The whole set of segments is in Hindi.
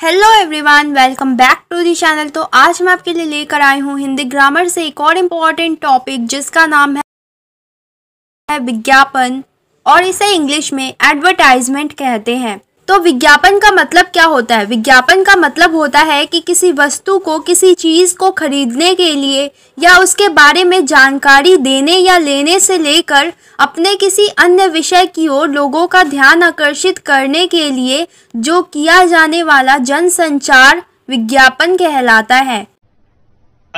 Hello everyone welcome back to the channel तो आज मैं आपके लिए लेकर आई हूँ हिंदी ग्रामर से एक और इंपॉर्टेंट टॉपिक जिसका नाम है विज्ञापन और इसे इंग्लिश में एडवर्टाइजमेंट कहते हैं। तो विज्ञापन का मतलब क्या होता है? विज्ञापन का मतलब होता है कि किसी वस्तु को, किसी चीज़ को खरीदने के लिए या उसके बारे में जानकारी देने या लेने से लेकर अपने किसी अन्य विषय की ओर लोगों का ध्यान आकर्षित करने के लिए जो किया जाने वाला जनसंचार विज्ञापन कहलाता है।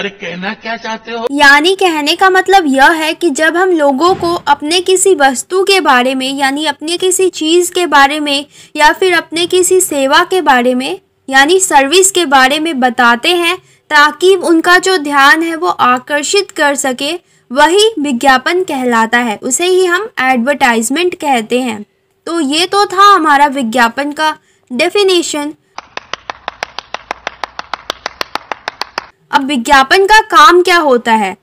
अरे कहना क्या चाहते हो? यानी कहने का मतलब यह है कि जब हम लोगों को अपने किसी वस्तु के बारे में, यानी अपने किसी चीज़ के बारे में, या फिर अपने किसी सेवा के बारे में, यानी सर्विस के बारे में बताते हैं, ताकि उनका जो ध्यान है वो आकर्षित कर सके, वही विज्ञापन कहलाता है। उसे ही हम एडवर्टाइजमेंट कहते हैं। तो ये तो था हमारा विज्ञापन का डेफिनेशन अब विज्ञापन का काम क्या होता है?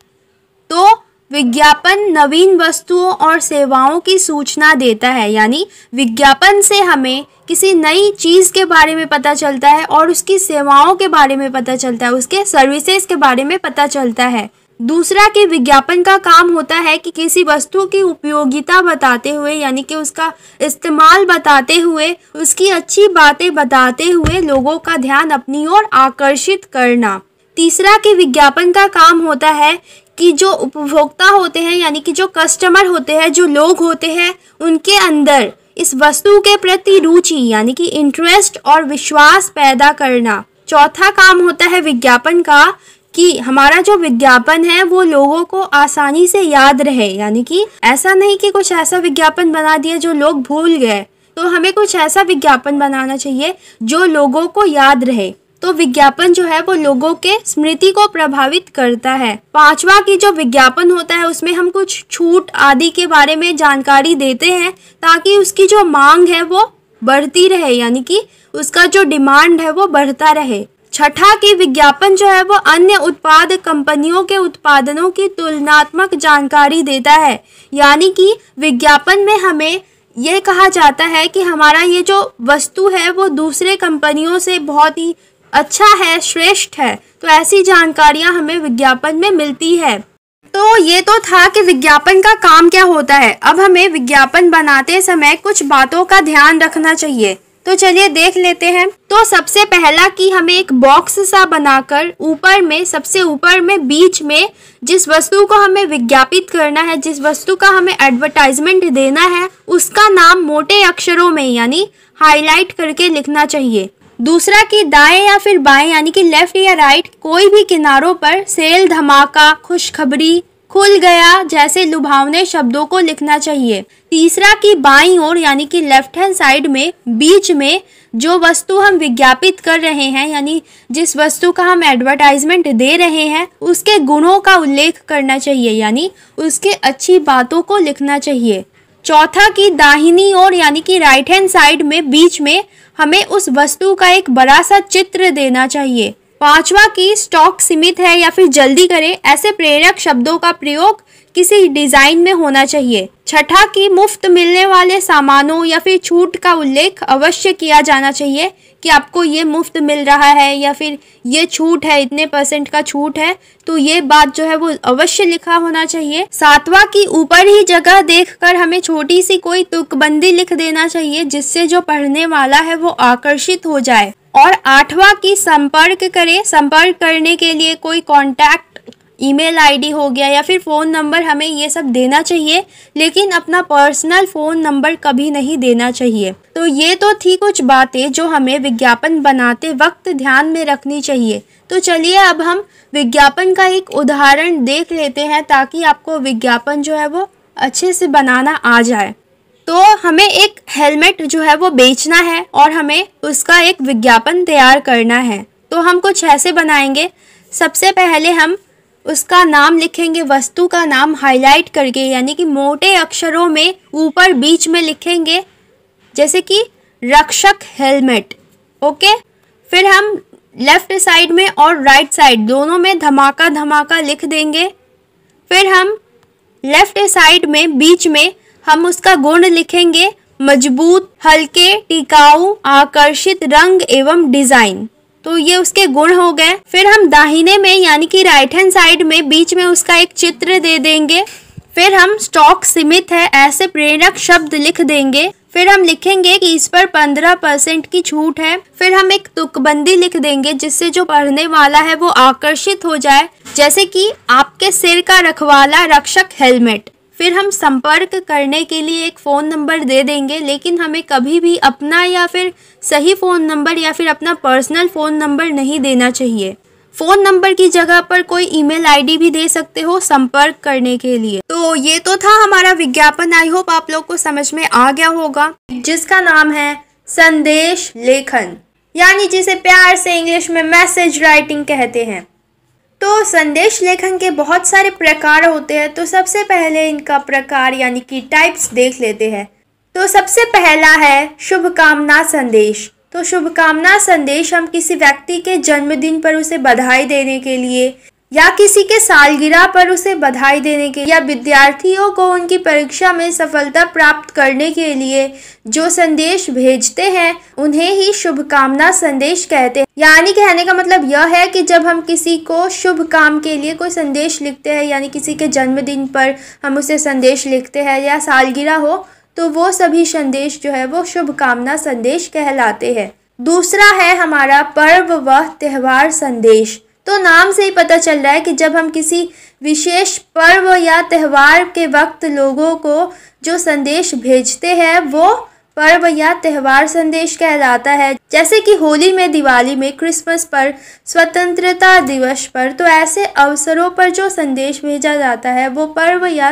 तो विज्ञापन नवीन वस्तुओं और सेवाओं की सूचना देता है, यानी विज्ञापन से हमें किसी नई चीज़ के बारे में पता चलता है और उसकी सेवाओं के बारे में पता चलता है, उसके सर्विसेज़ के बारे में पता चलता है। दूसरा कि विज्ञापन का काम होता है कि किसी वस्तु की उपयोगिता बताते हुए, यानी कि उसका इस्तेमाल बताते हुए, उसकी अच्छी बातें बताते हुए लोगों का ध्यान अपनी ओर आकर्षित करना। तीसरा कि विज्ञापन का काम होता है कि जो उपभोक्ता होते हैं, यानी कि जो कस्टमर होते हैं, जो लोग होते हैं, उनके अंदर इस वस्तु के प्रति रुचि, यानी कि इंटरेस्ट और विश्वास पैदा करना। चौथा काम होता है विज्ञापन का, कि हमारा जो विज्ञापन है, वो लोगों को आसानी से याद रहे। यानी कि ऐसा नहीं कि कुछ ऐसा विज्ञापन बना दिया जो लोग भूल गए। तो हमें कुछ ऐसा विज्ञापन बनाना चाहिए जो लोगों को याद रहे। तो विज्ञापन जो है वो लोगों के स्मृति को प्रभावित करता है। पांचवा की जो विज्ञापन होता है, उसमें हम कुछ छूट आदि के बारे में जानकारी देते हैं, ताकि उसकी जो मांग है वो बढ़ती रहे, यानी कि उसका जो डिमांड है वो बढ़ता रहे। छठा की विज्ञापन जो है वो अन्य उत्पाद कंपनियों के उत्पादनों की तुलनात्मक जानकारी देता है। यानी कि विज्ञापन में हमें यह कहा जाता है कि हमारा ये जो वस्तु है, वो दूसरे कंपनियों से बहुत ही अच्छा है, श्रेष्ठ है। तो ऐसी जानकारियाँ हमें विज्ञापन में मिलती है। तो ये तो था कि विज्ञापन का काम क्या होता है। अब हमें विज्ञापन बनाते समय कुछ बातों का ध्यान रखना चाहिए। तो चलिए देख लेते हैं। तो सबसे पहला कि हमें एक बॉक्स सा बनाकर ऊपर में, सबसे ऊपर में, बीच में, जिस वस्तु को हमें विज्ञापित करना है, जिस वस्तु का हमें एडवर्टाइजमेंट देना है, उसका नाम मोटे अक्षरों में, यानी हाईलाइट करके लिखना चाहिए। दूसरा कि दाएँ या फिर बाएँ, यानी कि लेफ़्ट या राइट कोई भी किनारों पर सेल धमाका, खुशखबरी, खुल गया जैसे लुभावने शब्दों को लिखना चाहिए। तीसरा कि बाईं ओर, यानी कि लेफ़्ट हैंड साइड में, बीच में, जो वस्तु हम विज्ञापित कर रहे हैं, यानी जिस वस्तु का हम एडवर्टाइजमेंट दे रहे हैं, उसके गुणों का उल्लेख करना चाहिए, यानी उसके अच्छी बातों को लिखना चाहिए। चौथा की दाहिनी ओर यानी कि राइट हैंड साइड में बीच में हमें उस वस्तु का एक बड़ा सा चित्र देना चाहिए। पांचवा की स्टॉक सीमित है या फिर जल्दी करें, ऐसे प्रेरक शब्दों का प्रयोग किसी डिज़ाइन में होना चाहिए। छठा की मुफ़्त मिलने वाले सामानों या फिर छूट का उल्लेख अवश्य किया जाना चाहिए। कि आपको ये मुफ़्त मिल रहा है या फिर ये छूट है, इतने परसेंट का छूट है तो ये बात जो है वो अवश्य लिखा होना चाहिए। सातवा की ऊपर ही जगह देखकर हमें छोटी सी कोई तुकबंदी लिख देना चाहिए, जिससे जो पढ़ने वाला है वो आकर्षित हो जाए। और आठवां की संपर्क करें। संपर्क करने के लिए कोई कांटेक्ट ईमेल आईडी हो गया या फिर फ़ोन नंबर हमें ये सब देना चाहिए, लेकिन अपना पर्सनल फ़ोन नंबर कभी नहीं देना चाहिए। तो ये तो थी कुछ बातें जो हमें विज्ञापन बनाते वक्त ध्यान में रखनी चाहिए। तो चलिए अब हम विज्ञापन का एक उदाहरण देख लेते हैं ताकि आपको विज्ञापन जो है वो अच्छे से बनाना आ जाए। तो हमें एक हेलमेट जो है वो बेचना है और हमें उसका एक विज्ञापन तैयार करना है। तो हम कुछ ऐसे बनाएँगे। सबसे पहले हम उसका नाम लिखेंगे, वस्तु का नाम हाईलाइट करके, यानी कि मोटे अक्षरों में ऊपर बीच में लिखेंगे, जैसे कि रक्षक हेलमेट ओके फिर हम लेफ़्ट साइड में और राइट साइड दोनों में धमाका धमाका लिख देंगे। फिर हम लेफ़्ट साइड में, बीच में, हम उसका गुण लिखेंगे, मज़बूत, हल्के, टिकाऊ, आकर्षित रंग एवं डिज़ाइन तो ये उसके गुण हो गए। फिर हम दाहिने में, यानी कि राइट हैंड साइड में, बीच में उसका एक चित्र दे देंगे। फिर हम स्टॉक सीमित है, ऐसे प्रेरक शब्द लिख देंगे। फिर हम लिखेंगे कि इस पर पंद्रह परसेंट की छूट है। फिर हम एक तुकबंदी लिख देंगे, जिससे जो पढ़ने वाला है वो आकर्षित हो जाए। जैसे कि आपके सिर का रखवाला रक्षक हेलमेट। फिर हम संपर्क करने के लिए एक फ़ोन नंबर दे देंगे, लेकिन हमें कभी भी अपना या फिर सही फ़ोन नंबर या फिर अपना पर्सनल फ़ोन नंबर नहीं देना चाहिए। फ़ोन नंबर की जगह पर कोई ईमेल आईडी भी दे सकते हो संपर्क करने के लिए। तो ये तो था हमारा विज्ञापन। आई होप आप लोग को समझ में आ गया होगा। जिसका नाम है संदेश लेखन। यानी जिसे प्यार से इंग्लिश में मैसेज राइटिंग कहते हैं। तो संदेश लेखन के बहुत सारे प्रकार होते हैं तो सबसे पहले इनका प्रकार यानी कि टाइप्स देख लेते हैं। तो सबसे पहला है शुभकामना संदेश। तो शुभकामना संदेश हम किसी व्यक्ति के जन्मदिन पर उसे बधाई देने के लिए या किसी के सालगिरह पर उसे बधाई देने के या विद्यार्थियों को उनकी परीक्षा में सफलता प्राप्त करने के लिए जो संदेश भेजते हैं, उन्हें ही शुभकामना संदेश कहते हैं। यानी कहने का मतलब यह है कि जब हम किसी को शुभ काम के लिए कोई संदेश लिखते हैं, यानी किसी के जन्मदिन पर हम उसे संदेश लिखते हैं या सालगिरह हो तो वो सभी संदेश जो है वो शुभकामना संदेश कहलाते हैं। दूसरा है हमारा पर्व व त्यौहार संदेश। तो नाम से ही पता चल रहा है कि जब हम किसी विशेष पर्व या त्यौहार के वक्त लोगों को जो संदेश भेजते हैं, वो पर्व या त्यौहार संदेश कहलाता है। जैसे कि होली में, दिवाली में, क्रिसमस पर, स्वतंत्रता दिवस पर तो ऐसे अवसरों पर जो संदेश भेजा जाता है, वो पर्व या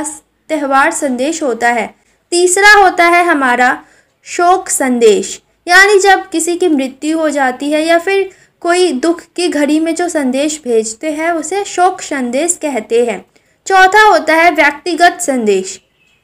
त्यौहार संदेश होता है। तीसरा होता है हमारा शोक संदेश, यानी जब किसी की मृत्यु हो जाती है या फिर कोई दुख की घड़ी में जो संदेश भेजते हैं, उसे शोक संदेश कहते हैं। चौथा होता है व्यक्तिगत संदेश।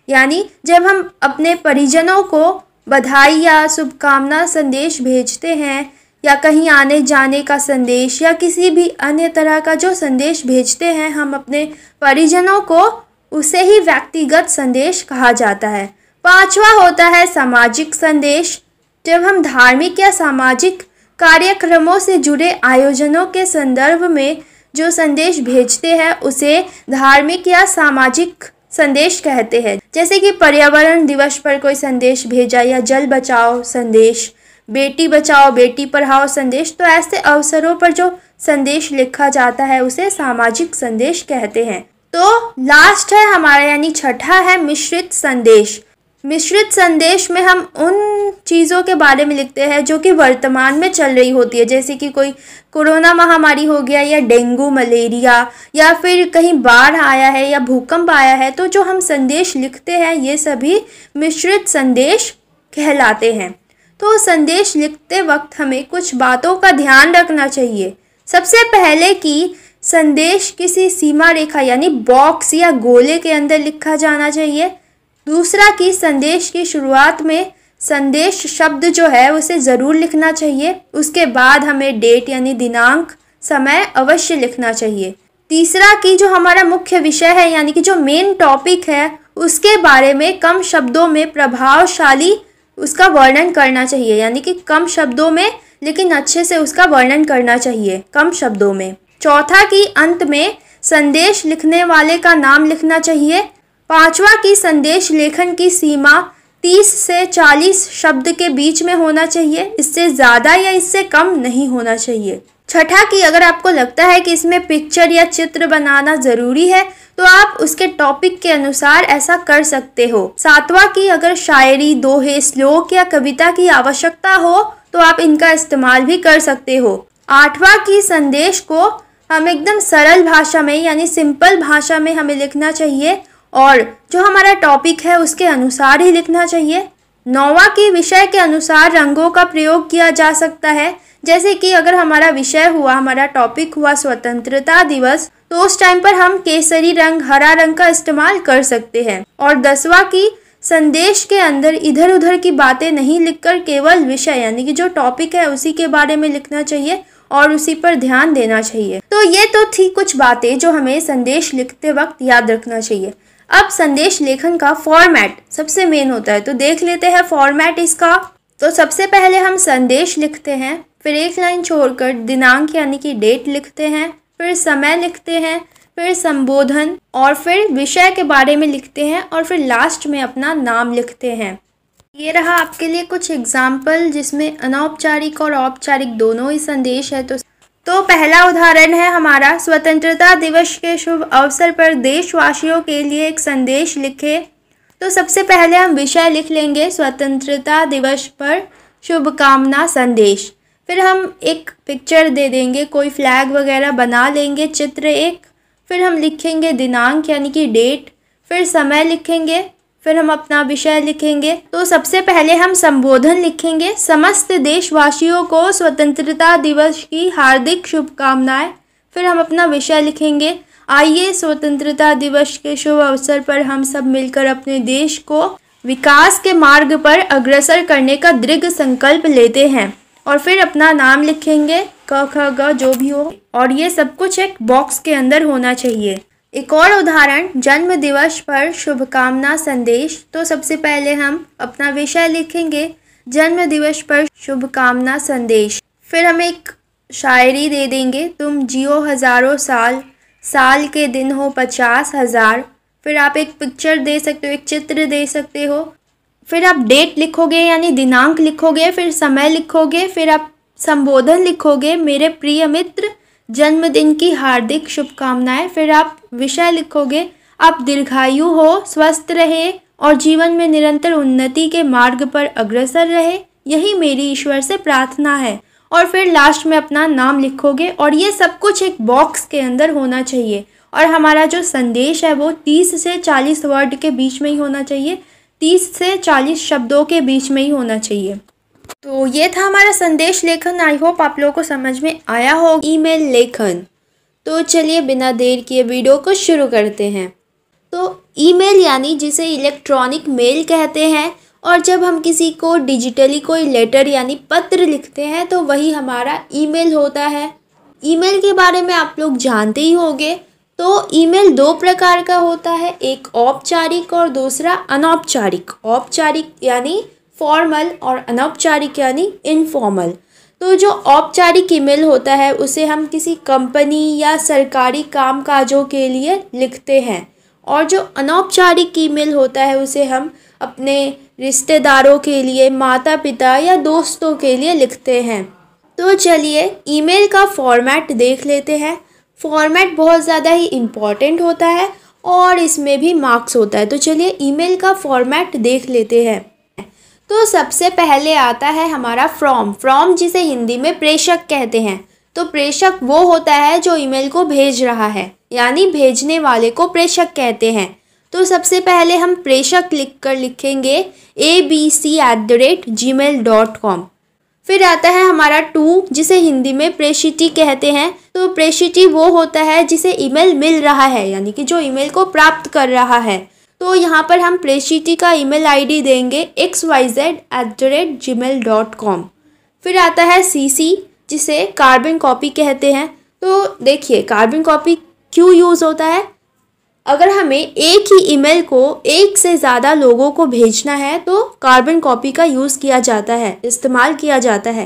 यानी जब हम अपने परिजनों को बधाई या शुभकामना संदेश भेजते हैं, या कहीं आने जाने का संदेश, या किसी भी अन्य तरह का जो संदेश भेजते हैं, हम अपने परिजनों को उसे ही व्यक्तिगत संदेश कहा जाता है। पांचवा होता है सामाजिक संदेश। जब हम धार्मिक या सामाजिक कार्यक्रमों से जुड़े आयोजनों के संदर्भ में जो संदेश भेजते हैं, उसे धार्मिक या सामाजिक संदेश कहते हैं। जैसे कि पर्यावरण दिवस पर कोई संदेश भेजा या जल बचाओ संदेश, बेटी बचाओ, बेटी पढ़ाओ संदेश तो ऐसे अवसरों पर जो संदेश लिखा जाता है, उसे सामाजिक संदेश कहते हैं। तो लास्ट है हमारा, यानी छठा है मिश्रित संदेश। मिश्रित संदेश में हम उन चीज़ों के बारे में लिखते हैं जो कि वर्तमान में चल रही होती है। जैसे कि कोई कोरोना महामारी हो गया या डेंगू, मलेरिया या फिर कहीं बाढ़ आया है या भूकंप आया है तो जो हम संदेश लिखते हैं, ये सभी मिश्रित संदेश कहलाते हैं। तो संदेश लिखते वक्त हमें कुछ बातों का ध्यान रखना चाहिए। सबसे पहले कि संदेश किसी सीमा रेखा यानी बॉक्स या गोले के अंदर लिखा जाना चाहिए। दूसरा कि संदेश की शुरुआत में संदेश शब्द जो है उसे ज़रूर लिखना चाहिए। उसके बाद हमें डेट यानी दिनांक, समय अवश्य लिखना चाहिए। तीसरा कि जो हमारा मुख्य विषय है यानी कि जो मेन टॉपिक है, उसके बारे में कम शब्दों में प्रभावशाली उसका वर्णन करना चाहिए। यानी कि कम शब्दों में, लेकिन अच्छे से उसका वर्णन करना चाहिए कम शब्दों में। चौथा कि अंत में संदेश लिखने वाले का नाम लिखना चाहिए। पांचवा की संदेश लेखन की सीमा 30 से 40 शब्द के बीच में होना चाहिए। इससे ज़्यादा या इससे कम नहीं होना चाहिए। छठा की अगर आपको लगता है कि इसमें पिक्चर या चित्र बनाना ज़रूरी है तो आप उसके टॉपिक के अनुसार ऐसा कर सकते हो। सातवां की अगर शायरी, दोहे, श्लोक या कविता की आवश्यकता हो तो आप इनका इस्तेमाल भी कर सकते हो। आठवां की संदेश को हम एकदम सरल भाषा में, यानी सिंपल भाषा में हमें लिखना चाहिए। और जो हमारा टॉपिक है उसके अनुसार ही लिखना चाहिए। नौवा के विषय के अनुसार रंगों का प्रयोग किया जा सकता है। जैसे कि अगर हमारा विषय हुआ, हमारा टॉपिक हुआ स्वतंत्रता दिवस तो उस टाइम पर हम केसरी रंग, हरा रंग का इस्तेमाल कर सकते हैं। और दसवा की संदेश के अंदर इधर उधर की बातें नहीं लिखकर केवल विषय, यानी कि जो टॉपिक है उसी के बारे में लिखना चाहिए और उसी पर ध्यान देना चाहिए। तो ये तो थी कुछ बातें जो हमें संदेश लिखते वक्त याद रखना चाहिए। अब संदेश लेखन का फॉर्मेट सबसे मेन होता है। तो देख लेते हैं फॉर्मेट इसका। तो सबसे पहले हम संदेश लिखते हैं। फिर एक लाइन छोड़कर दिनांक यानी कि डेट लिखते हैं। फिर समय लिखते हैं। फिर संबोधन और फिर विषय के बारे में लिखते हैं और फिर लास्ट में अपना नाम लिखते हैं। ये रहा आपके लिए कुछ एग्ज़ाम्पल जिसमें अनौपचारिक और औपचारिक दोनों ही संदेश है। तो तो पहला उदाहरण है हमारा, स्वतंत्रता दिवस के शुभ अवसर पर देशवासियों के लिए एक संदेश लिखे। तो सबसे पहले हम विषय लिख लेंगे, स्वतंत्रता दिवस पर शुभकामना संदेश। फिर हम एक पिक्चर दे देंगे, कोई फ्लैग वगैरह बना लेंगे, चित्र एक। फिर हम लिखेंगे दिनांक, यानी कि डेट फिर समय लिखेंगे फिर हम अपना विषय लिखेंगे। तो सबसे पहले हम संबोधन लिखेंगे। समस्त देशवासियों को स्वतंत्रता दिवस की हार्दिक शुभकामनाएँ। फिर हम अपना विषय लिखेंगे। आइए स्वतंत्रता दिवस के शुभ अवसर पर हम सब मिलकर अपने देश को विकास के मार्ग पर अग्रसर करने का दृढ़ संकल्प लेते हैं। और फिर अपना नाम लिखेंगे। क, ख, ग, जो भी हो। और ये सब कुछ एक बॉक्स के अंदर होना चाहिए। एक और उदाहरण जन्म दिवस पर शुभकामना संदेश। तो सबसे पहले हम अपना विषय लिखेंगे जन्म दिवस पर शुभकामना संदेश। फिर हम एक शायरी दे देंगे, तुम जियो हज़ारों साल साल के दिन हो पचास हज़ार। फिर आप एक पिक्चर दे सकते हो, एक चित्र दे सकते हो। फिर आप डेट लिखोगे, यानी दिनांक लिखोगे, फिर समय लिखोगे, फिर आप संबोधन लिखोगे, मेरे प्रिय मित्र। जन्मदिन की हार्दिक शुभकामनाएँ। फिर आप विषय लिखोगे। आप दीर्घायु हो, स्वस्थ रहे और जीवन में निरंतर उन्नति के मार्ग पर अग्रसर रहे, यही मेरी ईश्वर से प्रार्थना है। और फिर लास्ट में अपना नाम लिखोगे और ये सब कुछ एक बॉक्स के अंदर होना चाहिए। और हमारा जो संदेश है वो तीस से चालीस वर्ड के बीच में ही होना चाहिए। तीस से चालीस शब्दों के बीच में ही होना चाहिए। तो ये था हमारा संदेश लेखन। आई होप आप लोगों को समझ में आया हो ईमेल लेखन। तो चलिए बिना देर किए वीडियो को शुरू करते हैं। तो ईमेल यानी जिसे इलेक्ट्रॉनिक मेल कहते हैं और जब हम किसी को डिजिटली कोई लेटर यानी पत्र लिखते हैं तो वही हमारा ईमेल होता है। ईमेल के बारे में आप लोग जानते ही होंगे। तो ईमेल दो प्रकार का होता है, एक औपचारिक और दूसरा अनौपचारिक। औपचारिक यानी फॉर्मल और अनौपचारिक, यानी इनफॉर्मल तो जो औपचारिक ईमेल होता है, उसे हम किसी कंपनी या सरकारी काम काजों के लिए लिखते हैं। और जो अनौपचारिक ईमेल होता है, उसे हम अपने रिश्तेदारों के लिए माता पिता या दोस्तों के लिए लिखते हैं। तो चलिए ईमेल का फॉर्मेट देख लेते हैं। फॉर्मेट बहुत ज़्यादा ही इंपॉर्टेंट होता है और इसमें भी मार्क्स होता है। तो चलिए ईमेल का फॉर्मेट देख लेते हैं। तो सबसे पहले आता है हमारा फ्रॉम फ्रॉम जिसे हिंदी में प्रेषक कहते हैं। तो प्रेषक वो होता है जो ईमेल को भेज रहा है। यानी भेजने वाले को प्रेषक कहते हैं। तो सबसे पहले हम प्रेषक लिख कर लिखेंगे A B C at the rate Gmail dot com फिर आता है हमारा टू जिसे हिंदी में प्रेषिटी कहते हैं। तो प्रेषिटी वो होता है जिसे ईमेल मिल रहा है। यानी कि जो ईमेल को प्राप्त कर रहा है। तो यहाँ पर हम प्रेषिटी का ईमेल आईडी देंगे X Y Z at the rate Gmail dot com फिर आता है सी सी जिसे कार्बन कॉपी कहते हैं। तो देखिए कार्बन कॉपी क्यों यूज़ होता है? अगर हमें एक ही ईमेल को एक से ज़्यादा लोगों को भेजना है तो कार्बन कॉपी का यूज़ किया जाता है, इस्तेमाल किया जाता है।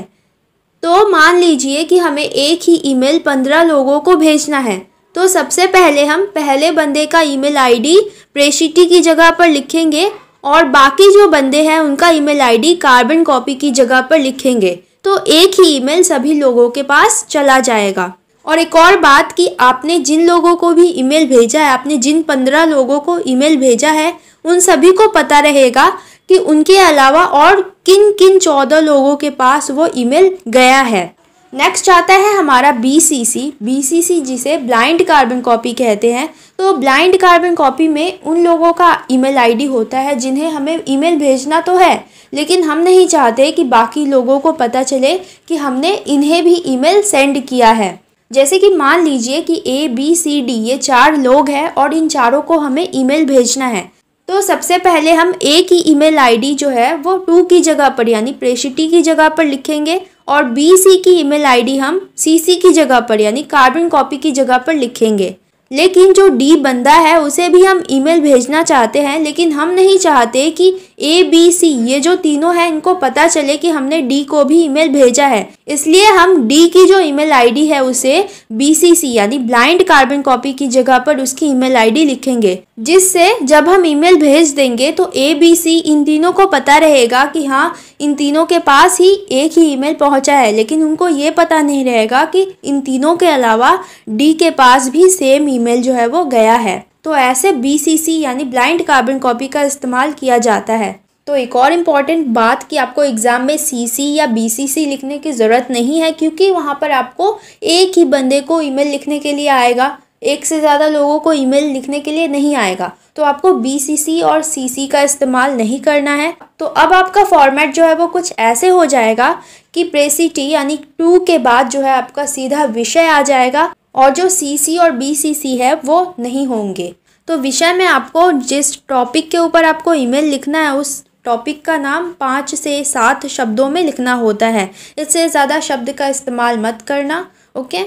तो मान लीजिए कि हमें एक ही ईमेल पंद्रह लोगों को भेजना है। तो सबसे पहले हम पहले बंदे का ईमेल आईडी प्रेषिटी की जगह पर लिखेंगे और बाकी जो बंदे हैं उनका ईमेल आईडी कार्बन कॉपी की जगह पर लिखेंगे। तो एक ही ईमेल सभी लोगों के पास चला जाएगा। और एक और बात कि आपने जिन लोगों को भी ईमेल भेजा है, आपने जिन पंद्रह लोगों को ईमेल भेजा है, उन सभी को पता रहेगा कि उनके अलावा और किन किन चौदह लोगों के पास वो ईमेल गया है। नेक्स्ट आता है हमारा B C C B C सी जिसे ब्लाइंड कार्बन कॉपी कहते हैं. तो ब्लाइंड कार्बन कॉपी में उन लोगों का ईमेल आईडी होता है जिन्हें हमें ईमेल भेजना तो है, लेकिन हम नहीं चाहते कि बाकी लोगों को पता चले कि हमने इन्हें भी ईमेल सेंड किया है. जैसे कि मान लीजिए कि ए बी सी डी ये चार लोग हैं और इन चारों को हमें ईमेल भेजना है. तो सबसे पहले हम ए की ईमेल आईडी जो है वो टू की जगह पर, यानी प्रेशिटी की जगह पर लिखेंगे और बी सी की ईमेल आईडी हम सी सी की जगह पर, यानी कार्बन कॉपी की जगह पर लिखेंगे। लेकिन जो डी बंदा है, उसे भी हम ईमेल भेजना चाहते हैं, लेकिन हम नहीं चाहते कि ए बी सी ये जो तीनों हैं, इनको पता चले कि हमने डी को भी ईमेल भेजा है। इसलिए हम डी की जो ईमेल आईडी है, उसे बी सी सी यानी ब्लाइंड कार्बन कॉपी की जगह पर उसकी ईमेल आईडी लिखेंगे। जिससे जब हम ईमेल भेज देंगे तो ए बी सी इन तीनों को पता रहेगा कि हाँ इन तीनों के पास ही एक ही ईमेल पहुँचा है। लेकिन उनको ये पता नहीं रहेगा कि इन तीनों के अलावा डी के पास भी सेम ईमेल जो है, वो गया है। तो ऐसे बी सी सी यानी ब्लाइंड कार्बन कॉपी का इस्तेमाल किया जाता है। तो एक और इंपॉर्टेंट बात कि आपको एग्ज़ाम में सी सी या बी सी सी लिखने की ज़रूरत नहीं है, क्योंकि वहाँ पर आपको एक ही बंदे को ईमेल लिखने के लिए आएगा। एक से ज़्यादा लोगों को ईमेल लिखने के लिए नहीं आएगा। तो आपको बी सी सी और सी सी का इस्तेमाल नहीं करना है। तो अब आपका फॉर्मेट जो है वो कुछ ऐसे हो जाएगा कि प्रेसिटी यानी टू के बाद जो है आपका सीधा विषय आ जाएगा। और जो सी और बी सी सी है, वो नहीं होंगे। तो विषय में आपको जिस टॉपिक के ऊपर आपको ईमेल लिखना है, उस टॉपिक का नाम पाँच से सात शब्दों में लिखना होता है। इससे ज़्यादा शब्द का इस्तेमाल मत करना, ओके?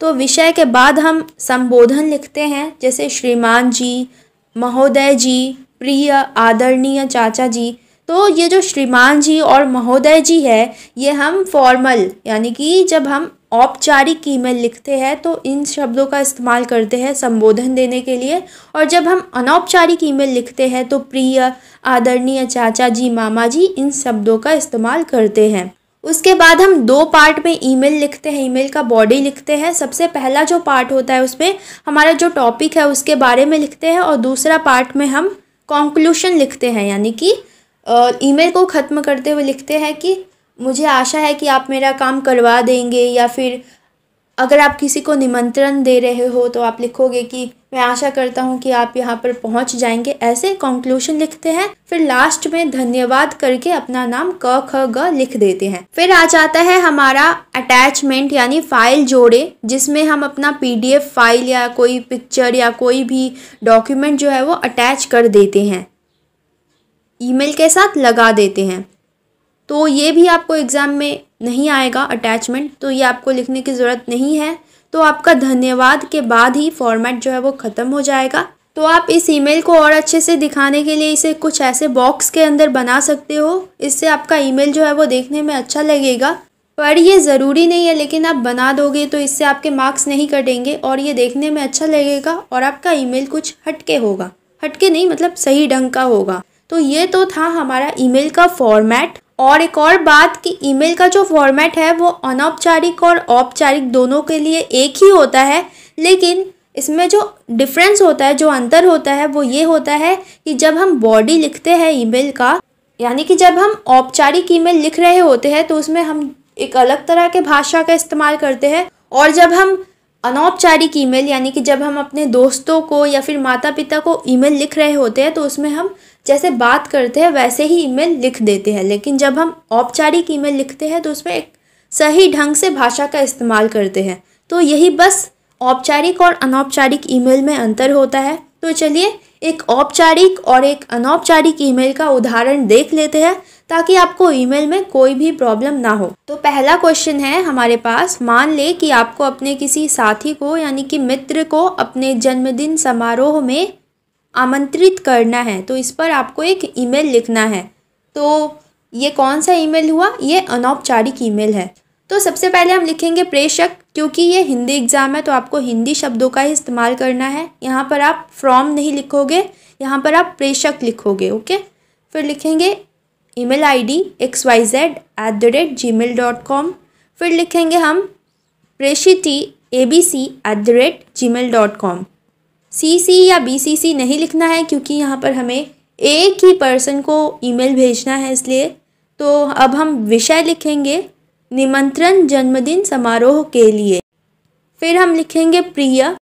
तो विषय के बाद हम संबोधन लिखते हैं, जैसे श्रीमान जी, महोदय जी, प्रिय, आदरणीय चाचा जी। तो ये जो श्रीमान जी और महोदय जी है, ये हम फॉर्मल यानी कि जब हम औपचारिक ईमेल लिखते हैं तो इन शब्दों का इस्तेमाल करते हैं संबोधन देने के लिए। और जब हम अनौपचारिक ईमेल लिखते हैं तो प्रिय, आदरणीय चाचा जी, मामा जी इन शब्दों का इस्तेमाल करते हैं। उसके बाद हम दो पार्ट में ईमेल लिखते हैं। ईमेल का बॉडी लिखते हैं। सबसे पहला जो पार्ट होता है उसमें हमारा जो टॉपिक है, उसके बारे में लिखते हैं। और दूसरा पार्ट में हम कॉन्क्लूशन लिखते हैं, यानी कि ईमेल को ख़त्म करते हुए लिखते हैं कि मुझे आशा है कि आप मेरा काम करवा देंगे या फिर अगर आप किसी को निमंत्रण दे रहे हो तो आप लिखोगे कि मैं आशा करता हूँ कि आप यहाँ पर पहुँच जाएँगे। ऐसे कंक्लूशन लिखते हैं। फिर लास्ट में धन्यवाद करके अपना नाम क, ख, ग लिख देते हैं। फिर आ जाता है हमारा अटैचमेंट यानी फ़ाइल जोड़े, जिसमें हम अपना पीडीएफ फ़ाइल या कोई पिक्चर या कोई भी डॉक्यूमेंट जो है वो अटैच कर देते हैं। ईमेल के साथ लगा देते हैं। तो ये भी आपको एग्ज़ाम में नहीं आएगा अटैचमेंट तो ये आपको लिखने की ज़रूरत नहीं है। तो आपका धन्यवाद के बाद ही फॉर्मेट जो है वो ख़त्म हो जाएगा। तो आप इस ईमेल को और अच्छे से दिखाने के लिए इसे कुछ ऐसे बॉक्स के अंदर बना सकते हो। इससे आपका ईमेल जो है वो देखने में अच्छा लगेगा। पर ये ज़रूरी नहीं है, लेकिन आप बना दोगे तो इससे आपके मार्क्स नहीं कटेंगे और ये देखने में अच्छा लगेगा और आपका ईमेल कुछ हटके होगा। हटके नहीं मतलब सही ढंग का होगा। तो ये तो था हमारा ईमेल का फॉर्मेट और एक और बात कि ईमेल का जो फॉर्मेट है, वो अनौपचारिक और औपचारिक दोनों के लिए एक ही होता है। लेकिन इसमें जो डिफरेंस होता है, जो अंतर होता है, वो ये होता है कि जब हम बॉडी लिखते हैं ईमेल का, यानी कि जब हम औपचारिक ईमेल लिख रहे होते हैं तो उसमें हम एक अलग तरह के भाषा का इस्तेमाल करते हैं। और जब हम अनौपचारिक ईमेल यानी कि जब हम अपने दोस्तों को या फिर माता पिता को ईमेल लिख रहे होते हैं तो उसमें हम जैसे बात करते हैं, वैसे ही ईमेल लिख देते हैं। लेकिन जब हम औपचारिक ईमेल लिखते हैं तो उसमें एक सही ढंग से भाषा का इस्तेमाल करते हैं। तो यही बस औपचारिक और अनौपचारिक ईमेल में अंतर होता है। तो चलिए एक औपचारिक और एक अनौपचारिक ईमेल का उदाहरण देख लेते हैं, ताकि आपको ईमेल में कोई भी प्रॉब्लम ना हो। तो पहला क्वेश्चन है हमारे पास, मान ले कि आपको अपने किसी साथी को, यानी कि मित्र को, अपने जन्मदिन समारोह में आमंत्रित करना है तो इस पर आपको एक ईमेल लिखना है। तो ये कौन सा ईमेल हुआ? ये अनौपचारिक ईमेल है। तो सबसे पहले हम लिखेंगे प्रेषक, क्योंकि ये हिंदी एग्ज़ाम है तो आपको हिंदी शब्दों का ही इस्तेमाल करना है। यहाँ पर आप फ्रॉम नहीं लिखोगे, यहाँ पर आप प्रेषक लिखोगे, ओके? फिर लिखेंगे email ID X Y Z at the rate Gmail dot com फिर लिखेंगे हम प्रेषिती A B C at the rate Gmail dot com C C या बी सी सी नहीं लिखना है क्योंकि यहाँ पर हमें एक ही पर्सन को ईमेल भेजना है इसलिए। तो अब हम विषय लिखेंगे निमंत्रण जन्मदिन समारोह के लिए। फिर हम लिखेंगे प्रिय।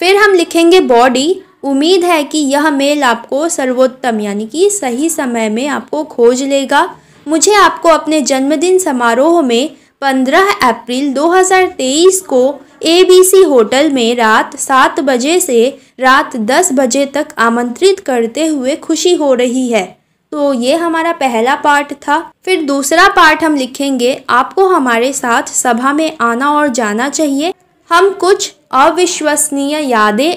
फिर हम लिखेंगे बॉडी उम्मीद है कि यह मेल आपको सर्वोत्तम यानी कि सही समय में आपको खोज लेगा। मुझे आपको अपने जन्मदिन समारोह में 15 अप्रैल 2023 को एबीसी होटल में रात सात बजे से रात दस बजे तक आमंत्रित करते हुए खुशी हो रही है। तो ये हमारा पहला पार्ट था। फिर दूसरा पार्ट हम लिखेंगे, आपको हमारे साथ सभा में आना और जाना चाहिए। हम कुछ अविश्वसनीय यादें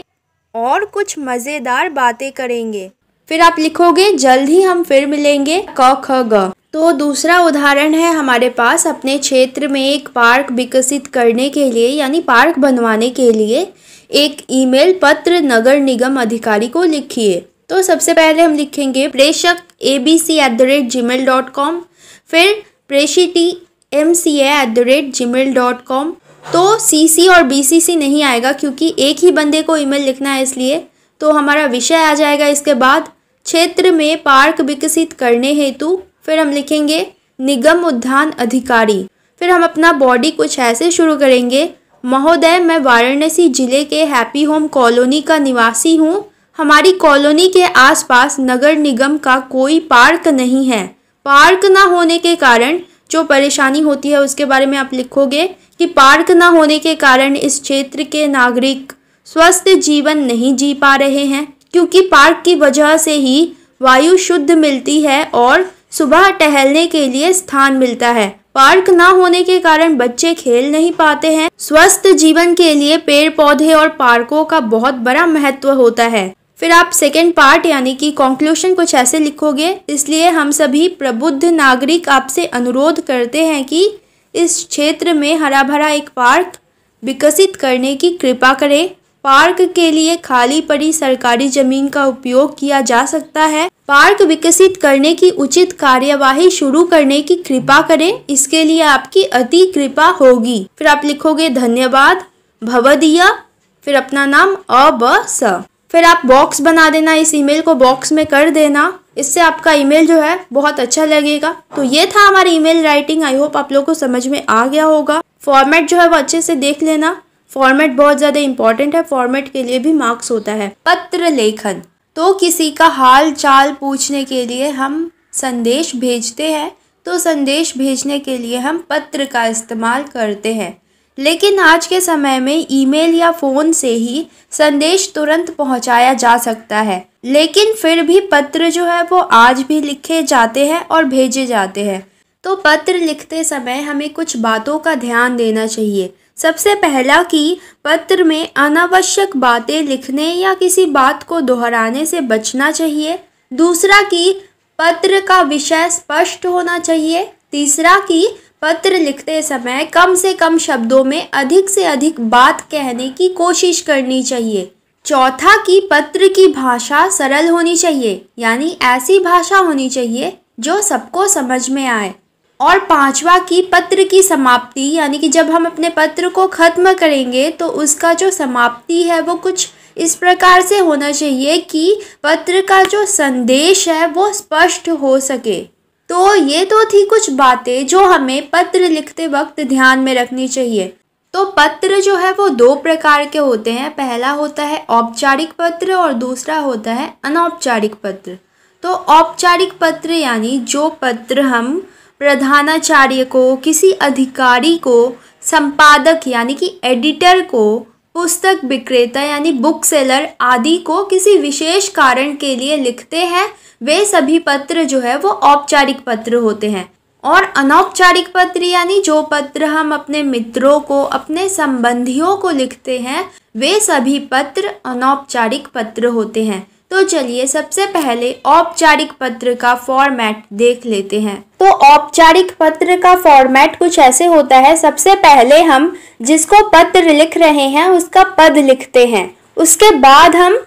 और कुछ मज़ेदार बातें करेंगे। फिर आप लिखोगे, जल्द ही हम फिर मिलेंगे। क ख ग। तो दूसरा उदाहरण है हमारे पास अपने क्षेत्र में एक पार्क विकसित करने के लिए, यानी पार्क बनवाने के लिए, एक ईमेल पत्र नगर निगम अधिकारी को लिखिए। तो सबसे पहले हम लिखेंगे प्रेषक A B C at the rate Gmail dot com फिर प्रेषिटी M C at the rate Gmail dot com तो सी सी और बी सी सी नहीं आएगा क्योंकि एक ही बंदे को ईमेल लिखना है इसलिए। तो हमारा विषय आ जाएगा इसके बाद, क्षेत्र में पार्क विकसित करने हेतु फिर हम लिखेंगे, निगम उद्यान अधिकारी। फिर हम अपना बॉडी कुछ ऐसे शुरू करेंगे, महोदय, मैं वाराणसी ज़िले के हैप्पी होम कॉलोनी का निवासी हूँ। हमारी कॉलोनी के आसपास नगर निगम का कोई पार्क नहीं है। पार्क ना होने के कारण जो परेशानी होती है उसके बारे में आप लिखोगे कि पार्क ना होने के कारण इस क्षेत्र के नागरिक स्वस्थ जीवन नहीं जी पा रहे हैं, क्योंकि पार्क की वजह से ही वायु शुद्ध मिलती है और सुबह टहलने के लिए स्थान मिलता है। पार्क ना होने के कारण बच्चे खेल नहीं पाते हैं। स्वस्थ जीवन के लिए पेड़ पौधे और पार्कों का बहुत बड़ा महत्व होता है। फिर आप सेकेंड पार्ट यानी कि कॉन्क्लूशन कुछ ऐसे लिखोगे। इसलिए हम सभी प्रबुद्ध नागरिक आपसे अनुरोध करते हैं कि इस क्षेत्र में हरा भरा एक पार्क विकसित करने की कृपा करें। पार्क के लिए खाली पड़ी सरकारी ज़मीन का उपयोग किया जा सकता है। पार्क विकसित करने की उचित कार्यवाही शुरू करने की कृपा करें। इसके लिए आपकी अति कृपा होगी। फिर आप लिखोगे, धन्यवाद, भवदिया। फिर अपना नाम, अ, ब, स। फिर आप बॉक्स बना देना, इस ईमेल को बॉक्स में कर देना। इससे आपका ईमेल जो है, बहुत अच्छा लगेगा। तो ये था हमारी ईमेल राइटिंग आई होप आप लोग को समझ में आ गया होगा। फॉर्मेट जो है, वो अच्छे से देख लेना। फॉर्मेट बहुत ज़्यादा इंपॉर्टेंट है फॉर्मेट के लिए भी मार्क्स होता है। पत्र लेखन। तो किसी का हाल चाल पूछने के लिए हम संदेश भेजते हैं तो संदेश भेजने के लिए हम पत्र का इस्तेमाल करते हैं। लेकिन आज के समय में ईमेल या फ़ोन से ही संदेश तुरंत पहुँचाया जा सकता है। लेकिन फिर भी पत्र जो है, वो आज भी लिखे जाते हैं और भेजे जाते हैं। तो पत्र लिखते समय हमें कुछ बातों का ध्यान देना चाहिए। सबसे पहला कि पत्र में अनावश्यक बातें लिखने या किसी बात को दोहराने से बचना चाहिए। दूसरा कि पत्र का विषय स्पष्ट होना चाहिए। तीसरा कि पत्र लिखते समय कम से कम शब्दों में अधिक से अधिक बात कहने की कोशिश करनी चाहिए। चौथा कि पत्र की भाषा सरल होनी चाहिए, यानी ऐसी भाषा होनी चाहिए जो सबको समझ में आए। और पांचवा की पत्र की समाप्ति, यानी कि जब हम अपने पत्र को ख़त्म करेंगे तो उसका जो समाप्ति है, वो कुछ इस प्रकार से होना चाहिए कि पत्र का जो संदेश है, वो स्पष्ट हो सके। तो ये तो थी कुछ बातें जो हमें पत्र लिखते वक्त ध्यान में रखनी चाहिए। तो पत्र जो है, वो दो प्रकार के होते हैं। पहला होता है औपचारिक पत्र और दूसरा होता है अनौपचारिक पत्र। तो औपचारिक पत्र, यानी जो पत्र हम प्रधानाचार्य को, किसी अधिकारी को, संपादक यानी कि एडिटर को, पुस्तक विक्रेता यानी बुक सेलर आदि को किसी विशेष कारण के लिए लिखते हैं, वे सभी पत्र जो है वो औपचारिक पत्र होते हैं। और अनौपचारिक पत्र यानी जो पत्र हम अपने मित्रों को, अपने संबंधियों को लिखते हैं, वे सभी पत्र अनौपचारिक पत्र होते हैं। तो चलिए सबसे पहले औपचारिक पत्र का फॉर्मेट देख लेते हैं। तो औपचारिक पत्र का फॉर्मेट कुछ ऐसे होता है, सबसे पहले हम जिसको पत्र लिख रहे हैं, उसका पद लिखते हैं। उसके बाद हम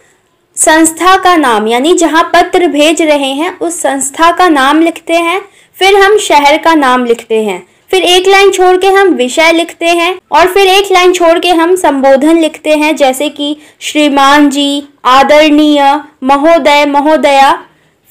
संस्था का नाम, यानी जहाँ पत्र भेज रहे हैं, उस संस्था का नाम लिखते हैं, फिर हम शहर का नाम लिखते हैं। फिर एक लाइन छोड़ के हम विषय लिखते हैं और फिर एक लाइन छोड़ के हम संबोधन लिखते हैं, जैसे कि श्रीमान जी, आदरणीय, महोदय, महोदया।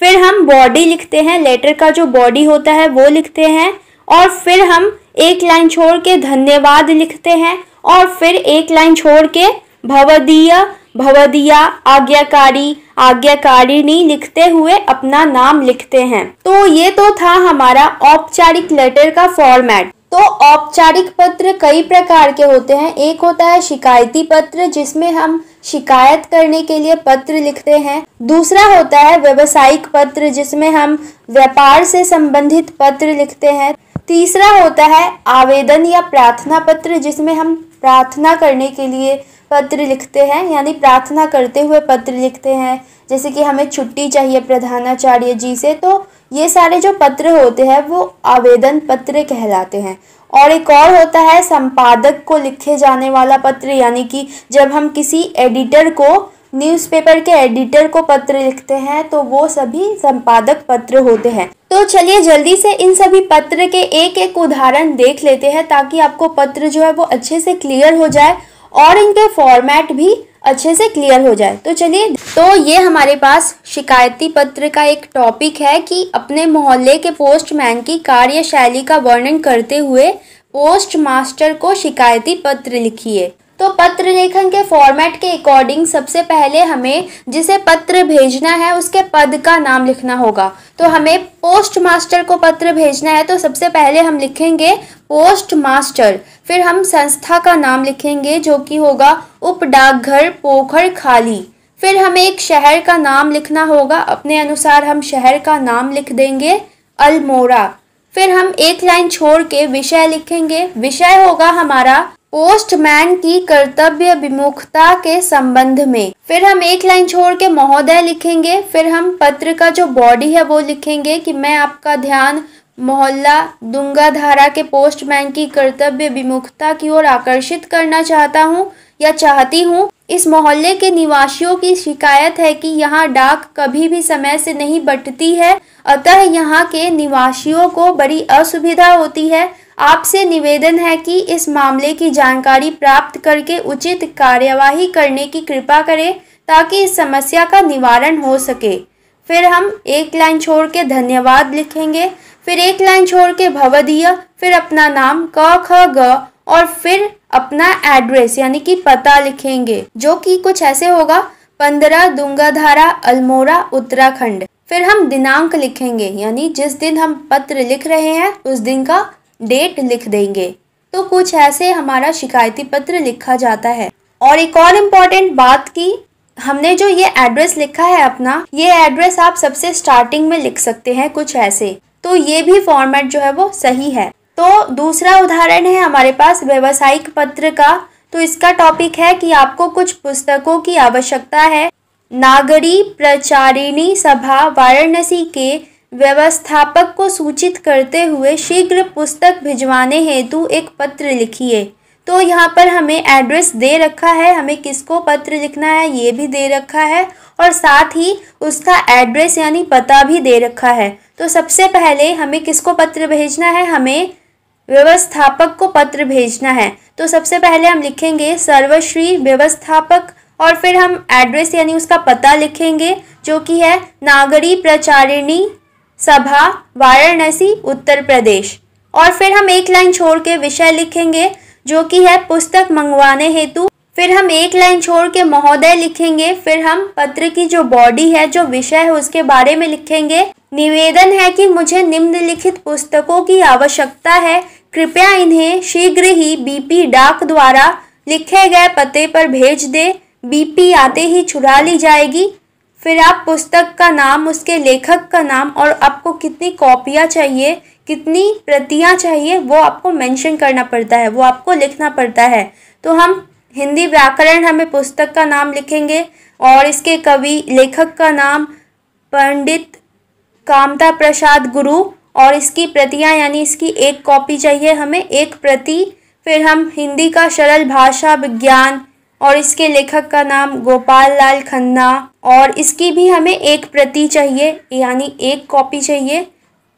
फिर हम बॉडी लिखते हैं लेटर का जो बॉडी होता है वो लिखते हैं और फिर हम एक लाइन छोड़ के धन्यवाद लिखते हैं और फिर एक लाइन छोड़ के भवदीय, भवदिया, आज्ञाकारी आज्ञाकारिणी लिखते हुए अपना नाम लिखते हैं। तो ये तो था हमारा औपचारिक लेटर का फॉर्मेट तो औपचारिक पत्र कई प्रकार के होते हैं। एक होता है शिकायती पत्र, जिसमें हम शिकायत करने के लिए पत्र लिखते हैं। दूसरा होता है व्यवसायिक पत्र, जिसमें हम व्यापार से संबंधित पत्र लिखते हैं। तीसरा होता है आवेदन या प्रार्थना पत्र, जिसमें हम प्रार्थना करने के लिए पत्र लिखते हैं, यानी प्रार्थना करते हुए पत्र लिखते हैं। जैसे कि हमें छुट्टी चाहिए प्रधानाचार्य जी से तो ये सारे जो पत्र होते हैं, वो आवेदन पत्र कहलाते हैं। और एक और होता है, संपादक को लिखे जाने वाला पत्र, यानी कि जब हम किसी एडिटर को, न्यूज़पेपर के एडिटर को पत्र लिखते हैं तो वो सभी संपादक पत्र होते हैं। तो चलिए जल्दी से इन सभी पत्र के एक एक उदाहरण देख लेते हैं, ताकि आपको पत्र जो है वो अच्छे से क्लियर हो जाए और इनके फॉर्मेट भी अच्छे से क्लियर हो जाए। तो चलिए तो ये हमारे पास शिकायती पत्र का एक टॉपिक है कि अपने मोहल्ले के पोस्टमैन की कार्यशैली का वर्णन करते हुए पोस्ट मास्टर को शिकायती पत्र लिखिए। तो पत्र लेखन के फॉर्मेट के अकॉर्डिंग सबसे पहले हमें जिसे पत्र भेजना है, उसके पद का नाम लिखना होगा। तो हमें पोस्ट मास्टर को पत्र भेजना है तो सबसे पहले हम लिखेंगे पोस्ट मास्टर फिर हम संस्था का नाम लिखेंगे, जो कि होगा उप डाकघर, पोखर, खाली। फिर हमें एक शहर का नाम लिखना होगा, अपने अनुसार हम शहर का नाम लिख देंगे, अल्मोड़ा। फिर हम एक लाइन छोड़ के विषय लिखेंगे। विषय होगा हमारा पोस्टमैन की कर्तव्य विमुखता के संबंध में। फिर हम एक लाइन छोड़ के महोदय लिखेंगे, फिर हम पत्र का जो बॉडी है वो लिखेंगे कि मैं आपका ध्यान मोहल्ला दुंगाधारा के पोस्टमैन की कर्तव्य विमुखता की ओर आकर्षित करना चाहता हूँ, या चाहती हूँ। इस मोहल्ले के निवासियों की शिकायत है कि यहाँ डाक कभी भी समय से नहीं बटती है। अतः यहाँ के निवासियों को बड़ी असुविधा होती है। आपसे निवेदन है कि इस मामले की जानकारी प्राप्त करके उचित कार्यवाही करने की कृपा करें, ताकि इस समस्या का निवारण हो सके। फिर हम एक लाइन छोड़ के धन्यवाद लिखेंगे। फिर एक लाइन छोड़ के भवदीय, फिर अपना नाम क, ख, ग और फिर अपना एड्रेस, यानी कि पता लिखेंगे, जो कि कुछ ऐसे होगा। पंद्रह दुंगाधारा अल्मोड़ा, उत्तराखंड। फिर हम दिनांक लिखेंगे, यानी जिस दिन हम पत्र लिख रहे हैं, उस दिन का डेट लिख देंगे। तो कुछ ऐसे हमारा शिकायती पत्र लिखा जाता है। और एक और इम्पोर्टेंट बात की, हमने जो ये एड्रेस लिखा है अपना, ये एड्रेस आप सबसे स्टार्टिंग में लिख सकते हैं कुछ ऐसे। तो ये भी फॉर्मेट जो है वो सही है। तो दूसरा उदाहरण है हमारे पास व्यवसायिक पत्र का। तो इसका टॉपिक है कि आपको कुछ पुस्तकों की आवश्यकता है। नागरी प्रचारिणी सभा वाराणसी के व्यवस्थापक को सूचित करते हुए शीघ्र पुस्तक भिजवाने हेतु एक पत्र लिखिए। तो यहाँ पर हमें एड्रेस दे रखा है, हमें किसको पत्र लिखना है, ये भी दे रखा है और साथ ही उसका एड्रेस यानी पता भी दे रखा है। तो सबसे पहले हमें किसको पत्र भेजना है? हमें व्यवस्थापक को पत्र भेजना है। तो सबसे पहले हम लिखेंगे सर्वश्री व्यवस्थापक और फिर हम एड्रेस यानी उसका पता लिखेंगे, जो कि है नागरी प्रचारिणी सभा, वाराणसी, उत्तर प्रदेश। और फिर हम एक लाइन छोड़ के विषय लिखेंगे, जो कि है पुस्तक मंगवाने हेतु। फिर हम एक लाइन छोड़ के महोदय लिखेंगे, फिर हम पत्र की जो बॉडी है, जो विषय है, उसके बारे में लिखेंगे। निवेदन है कि मुझे निम्नलिखित पुस्तकों की आवश्यकता है। कृपया इन्हें शीघ्र ही बीपी डाक द्वारा लिखे गए पते पर भेज दे। बीपी आते ही छुड़ा ली जाएगी। फिर आप पुस्तक का नाम, उसके लेखक का नाम और आपको कितनी कॉपियाँ चाहिए, कितनी प्रतियाँ चाहिए, वो आपको मेंशन करना पड़ता है, वो आपको लिखना पड़ता है। तो हम हिंदी व्याकरण हमें पुस्तक का नाम लिखेंगे और इसके कवि, लेखक का नाम पंडित कामता प्रसाद गुरु और इसकी प्रतियाँ, यानी इसकी एक कॉपी चाहिए हमें, एक प्रति। फिर हम हिंदी का सरल भाषा, विज्ञान और इसके लेखक का नाम गोपाल लाल खन्ना। और इसकी भी हमें एक प्रति चाहिए, यानी एक कॉपी चाहिए।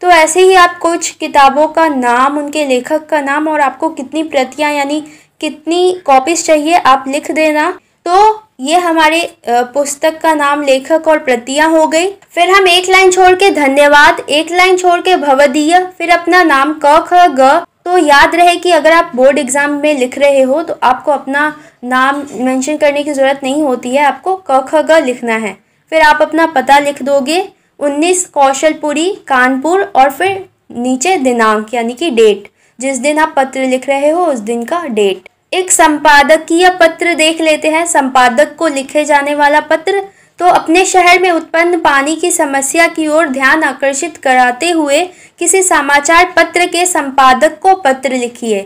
तो ऐसे ही आप कुछ किताबों का नाम, उनके लेखक का नाम और आपको कितनी प्रतियाँ, यानी कितनी कॉपीज चाहिए, आप लिख देना। तो ये हमारे पुस्तक का नाम लेखक और प्रतियाँ हो गई। फिर हम एक लाइन छोड़ के धन्यवाद, एक लाइन छोड़ के भवदीय, फिर अपना नाम क, ख, ग तो याद रहे कि अगर आप बोर्ड एग्ज़ाम में लिख रहे हो तो आपको अपना नाम मेंशन करने की ज़रूरत नहीं होती है। आपको क, ख, ग लिखना है। फिर आप अपना पता लिख दोगे। उन्नीस कौशलपुरी, कानपुर और फिर नीचे दिनांक, यानी कि डेट। जिस दिन आप पत्र लिख रहे हो, उस दिन का डेट। एक संपादकीय पत्र देख लेते हैं। संपादक को लिखे जाने वाला पत्र तो अपने शहर में उत्पन्न पानी की समस्या की ओर ध्यान आकर्षित कराते हुए किसी समाचार पत्र के संपादक को पत्र लिखिए।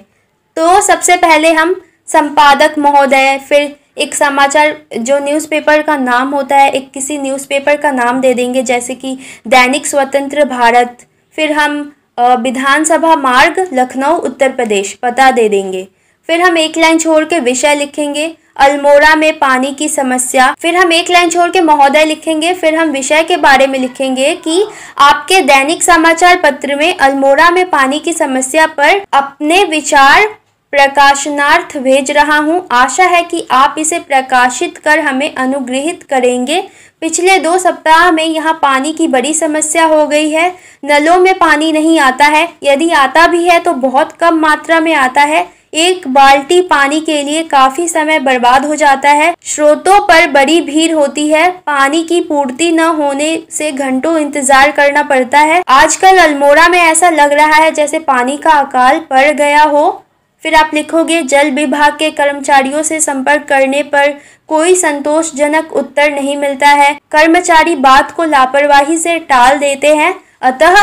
तो सबसे पहले हम संपादक महोदय, फिर एक समाचार, जो न्यूज़पेपर का नाम होता है, एक किसी न्यूज़पेपर का नाम दे देंगे, जैसे कि दैनिक स्वतंत्र भारत। फिर हम विधानसभा मार्ग, लखनऊ, उत्तर प्रदेश पता दे देंगे। फिर हम एक लाइन छोड़ के विषय लिखेंगे। अल्मोड़ा में पानी की समस्या। फिर हम एक लाइन छोड़ के महोदय लिखेंगे, फिर हम विषय के बारे में लिखेंगे कि आपके दैनिक समाचार पत्र में अल्मोड़ा में पानी की समस्या पर अपने विचार प्रकाशनार्थ भेज रहा हूँ। आशा है कि आप इसे प्रकाशित कर हमें अनुग्रहित करेंगे। पिछले दो सप्ताह में यहाँ पानी की बड़ी समस्या हो गई है। नलों में पानी नहीं आता है। यदि आता भी है तो बहुत कम मात्रा में आता है। एक बाल्टी पानी के लिए काफ़ी समय बर्बाद हो जाता है। स्रोतों पर बड़ी भीड़ होती है। पानी की पूर्ति न होने से घंटों इंतज़ार करना पड़ता है। आजकल अल्मोड़ा में ऐसा लग रहा है जैसे पानी का अकाल पड़ गया हो। फिर आप लिखोगे, जल विभाग के कर्मचारियों से संपर्क करने पर कोई संतोषजनक उत्तर नहीं मिलता है। कर्मचारी बात को लापरवाही से टाल देते हैं। अतः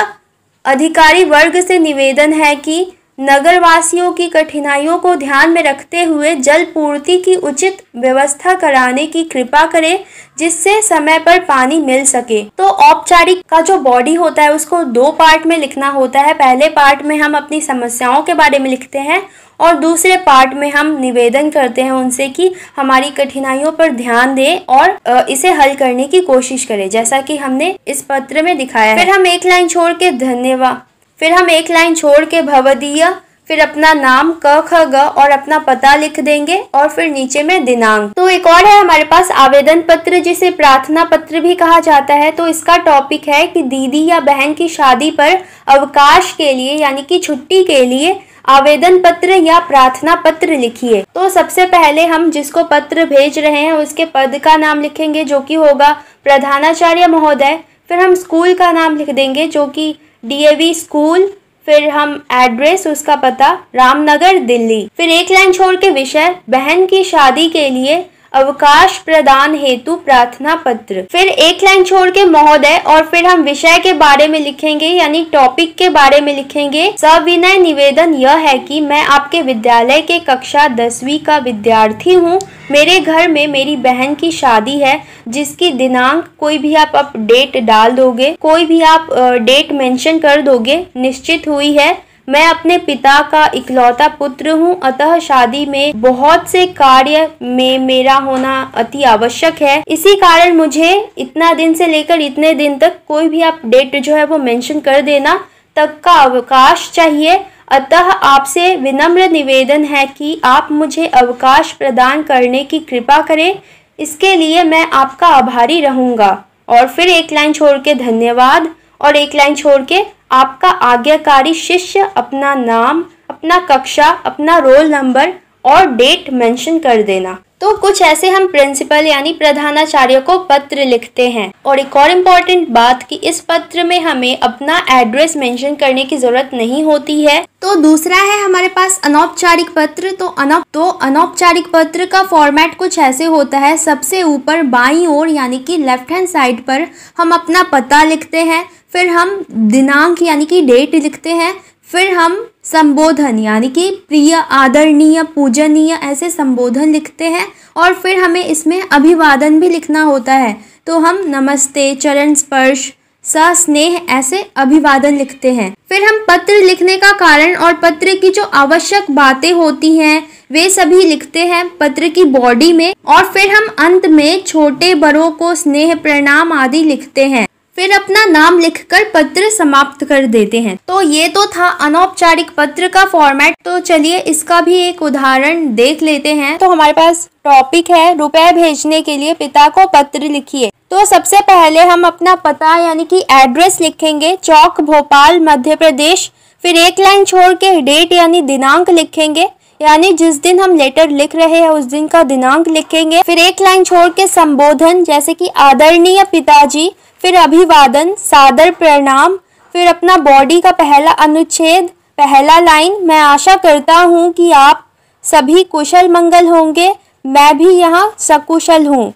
अधिकारी वर्ग से निवेदन है कि नगरवासियों की कठिनाइयों को ध्यान में रखते हुए जल पूर्ति की उचित व्यवस्था कराने की कृपा करें, जिससे समय पर पानी मिल सके। तो औपचारिक का जो बॉडी होता है, उसको दो पार्ट में लिखना होता है। पहले पार्ट में हम अपनी समस्याओं के बारे में लिखते हैं और दूसरे पार्ट में हम निवेदन करते हैं उनसे कि हमारी कठिनाइयों पर ध्यान दें और इसे हल करने की कोशिश करें, जैसा कि हमने इस पत्र में दिखाया है। फिर हम एक लाइन छोड़ के धन्यवाद। फिर हम एक लाइन छोड़ के भवदीय, फिर अपना नाम क, ख, ग और अपना पता लिख देंगे और फिर नीचे में दिनांक। तो एक और है हमारे पास आवेदन पत्र, जिसे प्रार्थना पत्र भी कहा जाता है। तो इसका टॉपिक है कि दीदी या बहन की शादी पर अवकाश के लिए, यानी कि छुट्टी के लिए, आवेदन पत्र या प्रार्थना पत्र लिखिए। तो सबसे पहले हम जिसको पत्र भेज रहे हैं, उसके पद का नाम लिखेंगे, जो कि होगा प्रधानाचार्य महोदय। फिर हम स्कूल का नाम लिख देंगे, जो कि डीएवी स्कूल फिर हम एड्रेस उसका पता, रामनगर, दिल्ली। फिर एक लाइन छोड़ के विषय, बहन की शादी के लिए अवकाश प्रदान हेतु प्रार्थना पत्र। फिर एक लाइन छोड़ के महोदय और फिर हम विषय के बारे में लिखेंगे, यानी टॉपिक के बारे में लिखेंगे। सविनय निवेदन यह है कि मैं आपके विद्यालय के कक्षा दसवीं का विद्यार्थी हूँ। मेरे घर में मेरी बहन की शादी है, जिसकी दिनांक कोई भी आप अब डेट डाल दोगे, कोई भी आप डेट मेंशन कर दोगे, निश्चित हुई है। मैं अपने पिता का इकलौता पुत्र हूँ, अतः शादी में बहुत से कार्य में मेरा होना अति आवश्यक है। इसी कारण मुझे इतना दिन से लेकर इतने दिन तक कोई भी आप डेट जो है वो मेंशन कर देना तक का अवकाश चाहिए। अतः आपसे विनम्र निवेदन है कि आप मुझे अवकाश प्रदान करने की कृपा करें। इसके लिए मैं आपका आभारी रहूँगा। और फिर एक लाइन छोड़ के धन्यवाद। और एक लाइन छोड़ के आपका आज्ञाकारी शिष्य अपना नाम, अपना कक्षा, अपना रोल नंबर और डेट मेंशन कर देना। तो कुछ ऐसे हम प्रिंसिपल यानी प्रधानाचार्य को पत्र लिखते हैं। और एक और इम्पोर्टेंट बात कि इस पत्र में हमें अपना एड्रेस मेंशन करने की ज़रूरत नहीं होती है। तो दूसरा है हमारे पास अनौपचारिक पत्र तो अनौप तो अनौपचारिक पत्र का फॉर्मेट कुछ ऐसे होता है। सबसे ऊपर बाई ओर यानी कि लेफ़्ट हैंड साइड पर हम अपना पता लिखते हैं। फिर हम दिनांक यानी कि डेट लिखते हैं, फिर हम संबोधन यानी कि प्रिय, आदरणीय, पूजनीय ऐसे संबोधन लिखते हैं और फिर हमें इसमें अभिवादन भी लिखना होता है। तो हम नमस्ते, चरण स्पर्श, सस्नेह ऐसे अभिवादन लिखते हैं। फिर हम पत्र लिखने का कारण और पत्र की जो आवश्यक बातें होती हैं, वे सभी लिखते हैं पत्र की बॉडी में और फिर हम अंत में छोटे बड़ों को स्नेह, प्रणाम आदि लिखते हैं। फिर अपना नाम लिखकर पत्र समाप्त कर देते हैं। तो ये तो था अनौपचारिक पत्र का फॉर्मेट तो चलिए इसका भी एक उदाहरण देख लेते हैं। तो हमारे पास टॉपिक है, रुपए भेजने के लिए पिता को पत्र लिखिए। तो सबसे पहले हम अपना पता यानी कि एड्रेस लिखेंगे, चौक, भोपाल, मध्य प्रदेश। फिर एक लाइन छोड़ के डेट यानी दिनांक लिखेंगे। यानी जिस दिन हम लेटर लिख रहे हैं, उस दिन का दिनांक लिखेंगे। फिर एक लाइन छोड़ के संबोधन, जैसे कि आदरणीय पिताजी फिर अभिवादन, सादर प्रणाम, फिर अपना बॉडी का पहला अनुच्छेद, पहला लाइन मैं आशा करता हूँ कि आप सभी कुशल मंगल होंगे, मैं भी यहाँ सकुशल हूँ।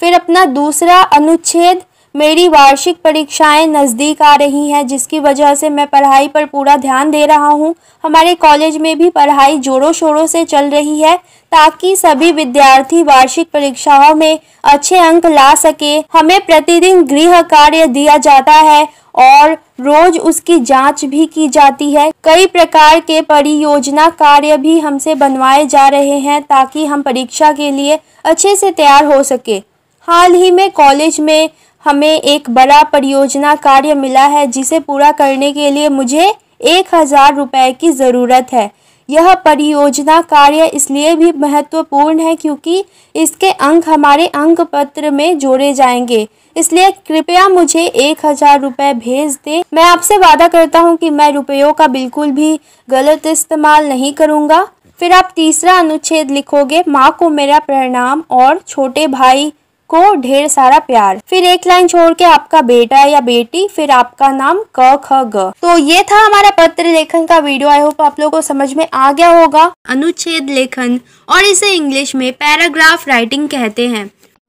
फिर अपना दूसरा अनुच्छेद मेरी वार्षिक परीक्षाएँ नज़दीक आ रही हैं, जिसकी वजह से मैं पढ़ाई पर पूरा ध्यान दे रहा हूँ। हमारे कॉलेज में भी पढ़ाई जोरों शोरों से चल रही है, ताकि सभी विद्यार्थी वार्षिक परीक्षाओं में अच्छे अंक ला सके। हमें प्रतिदिन गृह कार्य दिया जाता है और रोज उसकी जाँच भी की जाती है। कई प्रकार के परियोजना कार्य भी हमसे बनवाए जा रहे हैं, ताकि हम परीक्षा के लिए अच्छे से तैयार हो सके। हाल ही में कॉलेज में हमें एक बड़ा परियोजना कार्य मिला है, जिसे पूरा करने के लिए मुझे एक हज़ार रुपये की ज़रूरत है। यह परियोजना कार्य इसलिए भी महत्वपूर्ण है क्योंकि इसके अंक हमारे अंक पत्र में जोड़े जाएँगे। इसलिए कृपया मुझे एक हज़ार रुपये भेज दें। मैं आपसे वादा करता हूँ कि मैं रुपयों का बिल्कुल भी गलत इस्तेमाल नहीं करूँगा। फिर आप तीसरा अनुच्छेद लिखोगे। माँ को मेरा प्रणाम और छोटे भाई को ढेर सारा प्यार। फिर एक लाइन छोड़ के आपका बेटा या बेटी फिर आपका नाम क ख ग। तो ये था हमारा पत्र लेखन का वीडियो। आई होप आप लोगों को समझ में आ गया होगा। अनुच्छेद लेखन और इसे इंग्लिश में पैराग्राफ राइटिंग कहते हैं।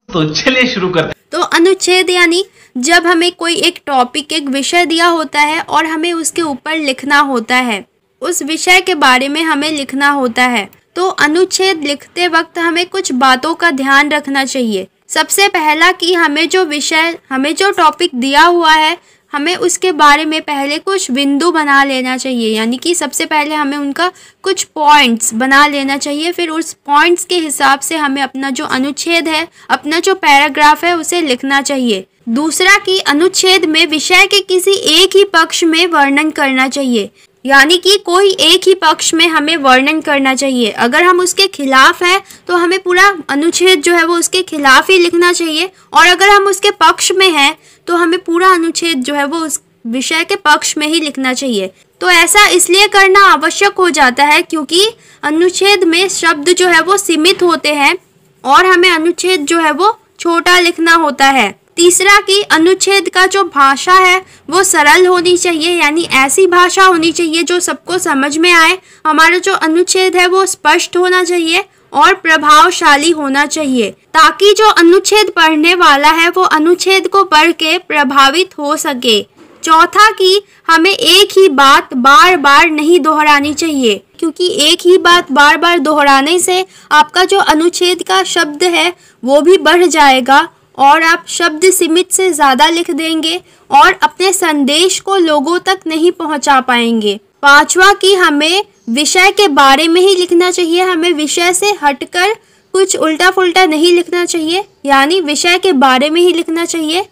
तो चलिए शुरू करते तो अनुच्छेद यानी जब हमें कोई एक टॉपिक एक विषय दिया होता है और हमें उसके ऊपर लिखना होता है। उस विषय के बारे में हमें लिखना होता है। तो अनुच्छेद लिखते वक्त हमें कुछ बातों का ध्यान रखना चाहिए। सबसे पहला कि हमें जो विषय, हमें जो टॉपिक दिया हुआ है, हमें उसके बारे में पहले कुछ बिंदु बना लेना चाहिए। यानी कि सबसे पहले हमें उनका कुछ पॉइंट्स बना लेना चाहिए। फिर उस पॉइंट्स के हिसाब से हमें अपना जो अनुच्छेद है, अपना जो पैराग्राफ है, उसे लिखना चाहिए। दूसरा कि अनुच्छेद में विषय के किसी एक ही पक्ष में वर्णन करना चाहिए। यानी कि कोई एक ही पक्ष में हमें वर्णन करना चाहिए। अगर हम उसके खिलाफ है तो हमें पूरा अनुच्छेद जो है वो उसके खिलाफ ही लिखना चाहिए। और अगर हम उसके पक्ष में हैं तो हमें पूरा अनुच्छेद जो है वो उस विषय के पक्ष में ही लिखना चाहिए। तो ऐसा इसलिए करना आवश्यक हो जाता है क्योंकि अनुच्छेद में शब्द जो है वो सीमित होते हैं और हमें अनुच्छेद जो है वो छोटा लिखना होता है। तीसरा कि अनुच्छेद का जो भाषा है, वो सरल होनी चाहिए, यानी ऐसी भाषा होनी चाहिए जो सबको समझ में आए। हमारा जो अनुच्छेद है, वो स्पष्ट होना चाहिए और प्रभावशाली होना चाहिए, ताकि जो अनुच्छेद पढ़ने वाला है, वो अनुच्छेद को पढ़ के प्रभावित हो सके। चौथा कि हमें एक ही बात बार बार नहीं दोहरानी चाहिए, क्योंकि एक ही बात बार बार दोहराने से आपका जो अनुच्छेद का शब्द है, वो भी बढ़ जाएगा। और आप शब्द सीमित से ज़्यादा लिख देंगे और अपने संदेश को लोगों तक नहीं पहुँचा पाएँगे। पांचवा कि हमें विषय के बारे में ही लिखना चाहिए। हमें विषय से हटकर कुछ उल्टा फुल्टा नहीं लिखना चाहिए। यानी विषय के बारे में ही लिखना चाहिए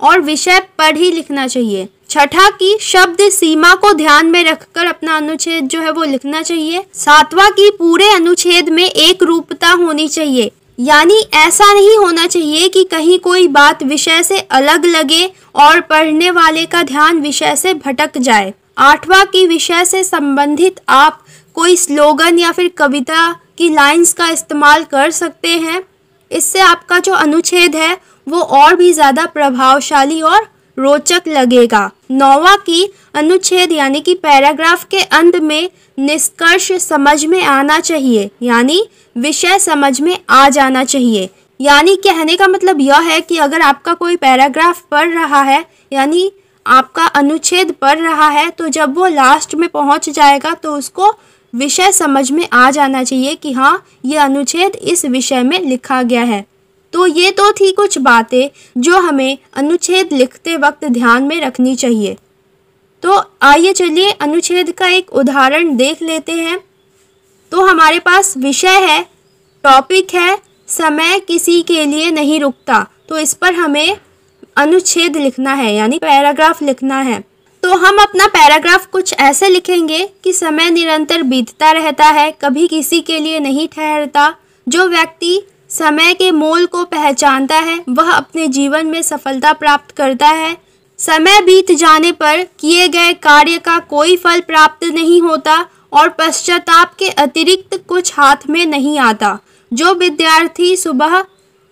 और विषय पर ही लिखना चाहिए। छठा की शब्द सीमा को ध्यान में रखकर अपना अनुच्छेद जो है वो लिखना चाहिए। सातवां की पूरे अनुच्छेद में एक रूपता होनी चाहिए। यानी ऐसा नहीं होना चाहिए कि कहीं कोई बात विषय से अलग लगे और पढ़ने वाले का ध्यान विषय से भटक जाए। आठवां की विषय से संबंधित आप कोई स्लोगन या फिर कविता की लाइंस का इस्तेमाल कर सकते हैं। इससे आपका जो अनुच्छेद है, वो और भी ज़्यादा प्रभावशाली और रोचक लगेगा। नौवा की अनुच्छेद यानी कि पैराग्राफ के अंत में निष्कर्ष समझ में आना चाहिए, यानी विषय समझ में आ जाना चाहिए। यानी कहने का मतलब यह है कि अगर आपका कोई पैराग्राफ पढ़ रहा है, यानी आपका अनुच्छेद पढ़ रहा है तो जब वो लास्ट में पहुँच जाएगा तो उसको विषय समझ में आ जाना चाहिए कि हाँ ये अनुच्छेद इस विषय में लिखा गया है। तो ये तो थी कुछ बातें जो हमें अनुच्छेद लिखते वक्त ध्यान में रखनी चाहिए। तो आइए चलिए अनुच्छेद का एक उदाहरण देख लेते हैं। तो हमारे पास विषय है टॉपिक है, समय किसी के लिए नहीं रुकता। तो इस पर हमें अनुच्छेद लिखना है, यानी पैराग्राफ लिखना है। तो हम अपना पैराग्राफ कुछ ऐसे लिखेंगे कि समय निरंतर बीतता रहता है, कभी किसी के लिए नहीं ठहरता। जो व्यक्ति समय के मोल को पहचानता है, वह अपने जीवन में सफलता प्राप्त करता है। समय बीत जाने पर किए गए कार्य का कोई फल प्राप्त नहीं होता और पश्चाताप के अतिरिक्त कुछ हाथ में नहीं आता। जो विद्यार्थी सुबह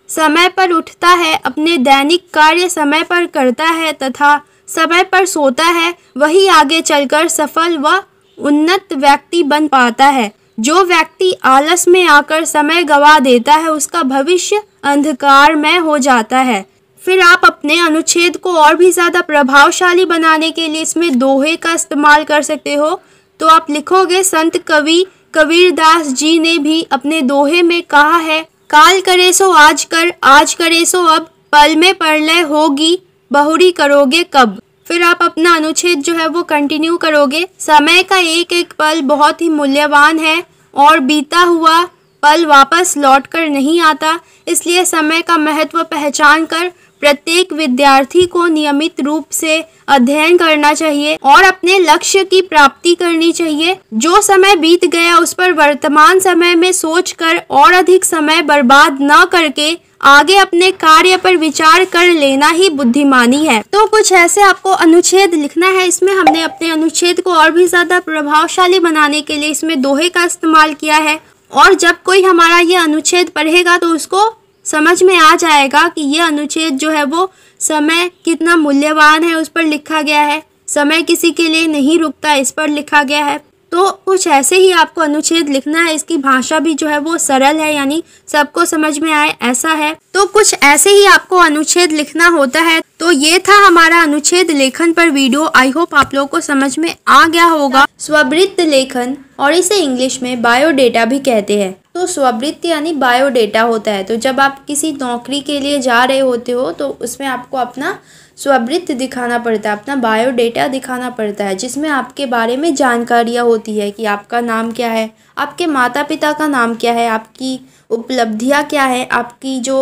समय पर उठता है, अपने दैनिक कार्य समय पर करता है तथा समय पर सोता है, वही आगे चलकर सफल व उन्नत व्यक्ति बन पाता है। जो व्यक्ति आलस में आकर समय गवा देता है, उसका भविष्य अंधकार में हो जाता है। फिर आप अपने अनुच्छेद को और भी ज़्यादा प्रभावशाली बनाने के लिए इसमें दोहे का इस्तेमाल कर सकते हो। तो आप लिखोगे, संत कवि कबीरदास जी ने भी अपने दोहे में कहा है, काल करे सो आज कर, आज करे सो अब, पल में परलय होगी, बहुरी करोगे कब? फिर आप अपना अनुच्छेद जो है वो कंटिन्यू करोगे, समय का एक एक पल बहुत ही मूल्यवान है और बीता हुआ पल वापस लौट कर नहीं आता, इसलिए समय का महत्व पहचान कर प्रत्येक विद्यार्थी को नियमित रूप से अध्ययन करना चाहिए और अपने लक्ष्य की प्राप्ति करनी चाहिए। जो समय बीत गया, उस पर वर्तमान समय में सोचकर और अधिक समय बर्बाद न करके आगे अपने कार्य पर विचार कर लेना ही बुद्धिमानी है। तो कुछ ऐसे आपको अनुच्छेद लिखना है, इसमें हमने अपने अनुच्छेद को और भी ज़्यादा प्रभावशाली बनाने के लिए इसमें दोहे का इस्तेमाल किया है। और जब कोई हमारा ये अनुच्छेद पढ़ेगा तो उसको समझ में आ जाएगा कि ये अनुच्छेद जो है वो समय कितना मूल्यवान है, उस पर लिखा गया है। समय किसी के लिए नहीं रुकता, इस पर लिखा गया है। तो कुछ ऐसे ही आपको अनुच्छेद लिखना है, इसकी भाषा भी जो है वो सरल है, यानी सबको समझ में आए, ऐसा है। तो कुछ ऐसे ही आपको अनुच्छेद लिखना होता है। तो ये था हमारा अनुच्छेद लेखन पर वीडियो। आई होप आप लोगों को समझ में आ गया होगा। स्ववृत्त लेखन, और इसे इंग्लिश में बायोडेटा भी कहते हैं। तो स्ववृत्त यानी बायोडेटा होता है। तो जब आप किसी नौकरी के लिए जा रहे होते हो तो उसमें आपको अपना स्ववृत्त दिखाना पड़ता है, अपना बायोडेटा दिखाना पड़ता है, जिसमें आपके बारे में जानकारियाँ होती है कि आपका नाम क्या है, आपके माता पिता का नाम क्या है, आपकी उपलब्धियाँ क्या है, आपकी जो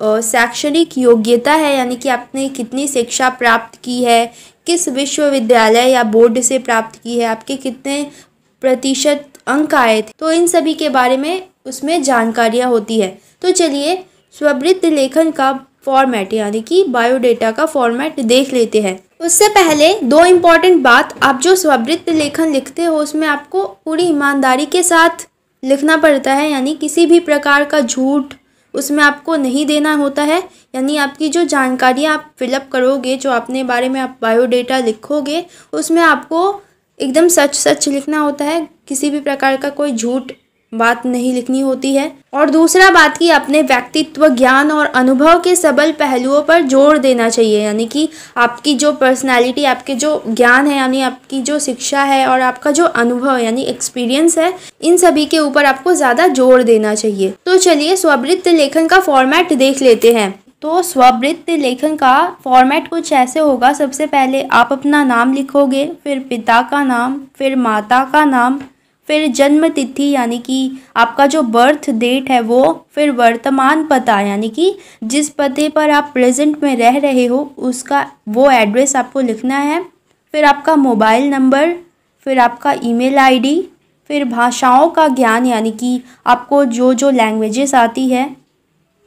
शैक्षणिक योग्यता है, यानी कि आपने कितनी शिक्षा प्राप्त की है, किस विश्वविद्यालय या बोर्ड से प्राप्त की है, आपके कितने प्रतिशत अंक आए थे। तो इन सभी के बारे में उसमें जानकारियाँ होती है। तो चलिए, स्ववृत्त लेखन का फॉर्मेट यानी कि बायोडेटा का फॉर्मेट देख लेते हैं। उससे पहले दो इंपॉर्टेंट बात, आप जो स्ववृत्त लेखन लिखते हो, उसमें आपको पूरी ईमानदारी के साथ लिखना पड़ता है, यानी किसी भी प्रकार का झूठ उसमें आपको नहीं देना होता है। यानी आपकी जो जानकारियाँ आप फिलअप करोगे, जो अपने बारे में आप बायोडेटा लिखोगे, उसमें आपको एकदम सच सच लिखना होता है। किसी भी प्रकार का कोई झूठ बात नहीं लिखनी होती है। और दूसरा बात की अपने व्यक्तित्व, ज्ञान और अनुभव के सबल पहलुओं पर ज़ोर देना चाहिए। यानी कि आपकी जो पर्सनालिटी आपके जो ज्ञान है, यानी आपकी जो शिक्षा है और आपका जो अनुभव, यानी एक्सपीरियंस है, इन सभी के ऊपर आपको ज़्यादा ज़ोर देना चाहिए। तो चलिए स्ववृत्त लेखन का फॉर्मेट देख लेते हैं। तो स्ववृत्त लेखन का फॉर्मेट कुछ ऐसे होगा। सबसे पहले आप अपना नाम लिखोगे, फिर पिता का नाम, फिर माता का नाम फिर जन्म तिथि यानी कि आपका जो बर्थ डेट है वो फिर वर्तमान पता, यानी कि जिस पते पर आप प्रेजेंट में रह रहे हो, उसका वो एड्रेस आपको लिखना है। फिर आपका मोबाइल नंबर फिर आपका ईमेल आईडी फिर भाषाओं का ज्ञान, यानी कि आपको जो जो लैंग्वेजेस आती है,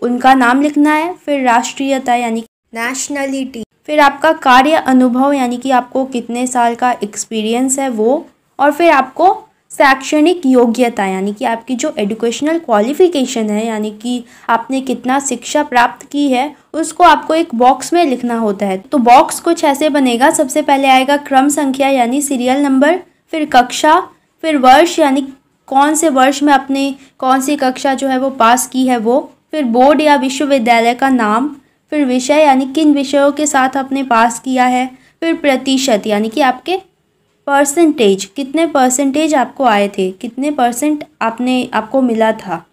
उनका नाम लिखना है। फिर राष्ट्रीयता, यानी नेशनलिटी फिर आपका कार्य अनुभव, यानी कि आपको कितने साल का एक्सपीरियंस है वो, और फिर आपको शैक्षणिक योग्यता, यानी कि आपकी जो एजुकेशनल क्वालिफिकेशन है, यानी कि आपने कितना शिक्षा प्राप्त की है, उसको आपको एक बॉक्स में लिखना होता है। तो बॉक्स कुछ ऐसे बनेगा, सबसे पहले आएगा क्रम संख्या, यानी सीरियल नंबर फिर कक्षा, फिर वर्ष, यानी कौन से वर्ष में आपने कौन सी कक्षा जो है वो पास की है वो, फिर बोर्ड या विश्वविद्यालय का नाम, फिर विषय, यानी किन विषयों के साथ आपने पास किया है, फिर प्रतिशत, यानी कि आपके परसेंटेज कितने परसेंटेज आपको आए थे? कितने परसेंट आपने, आपको मिला था?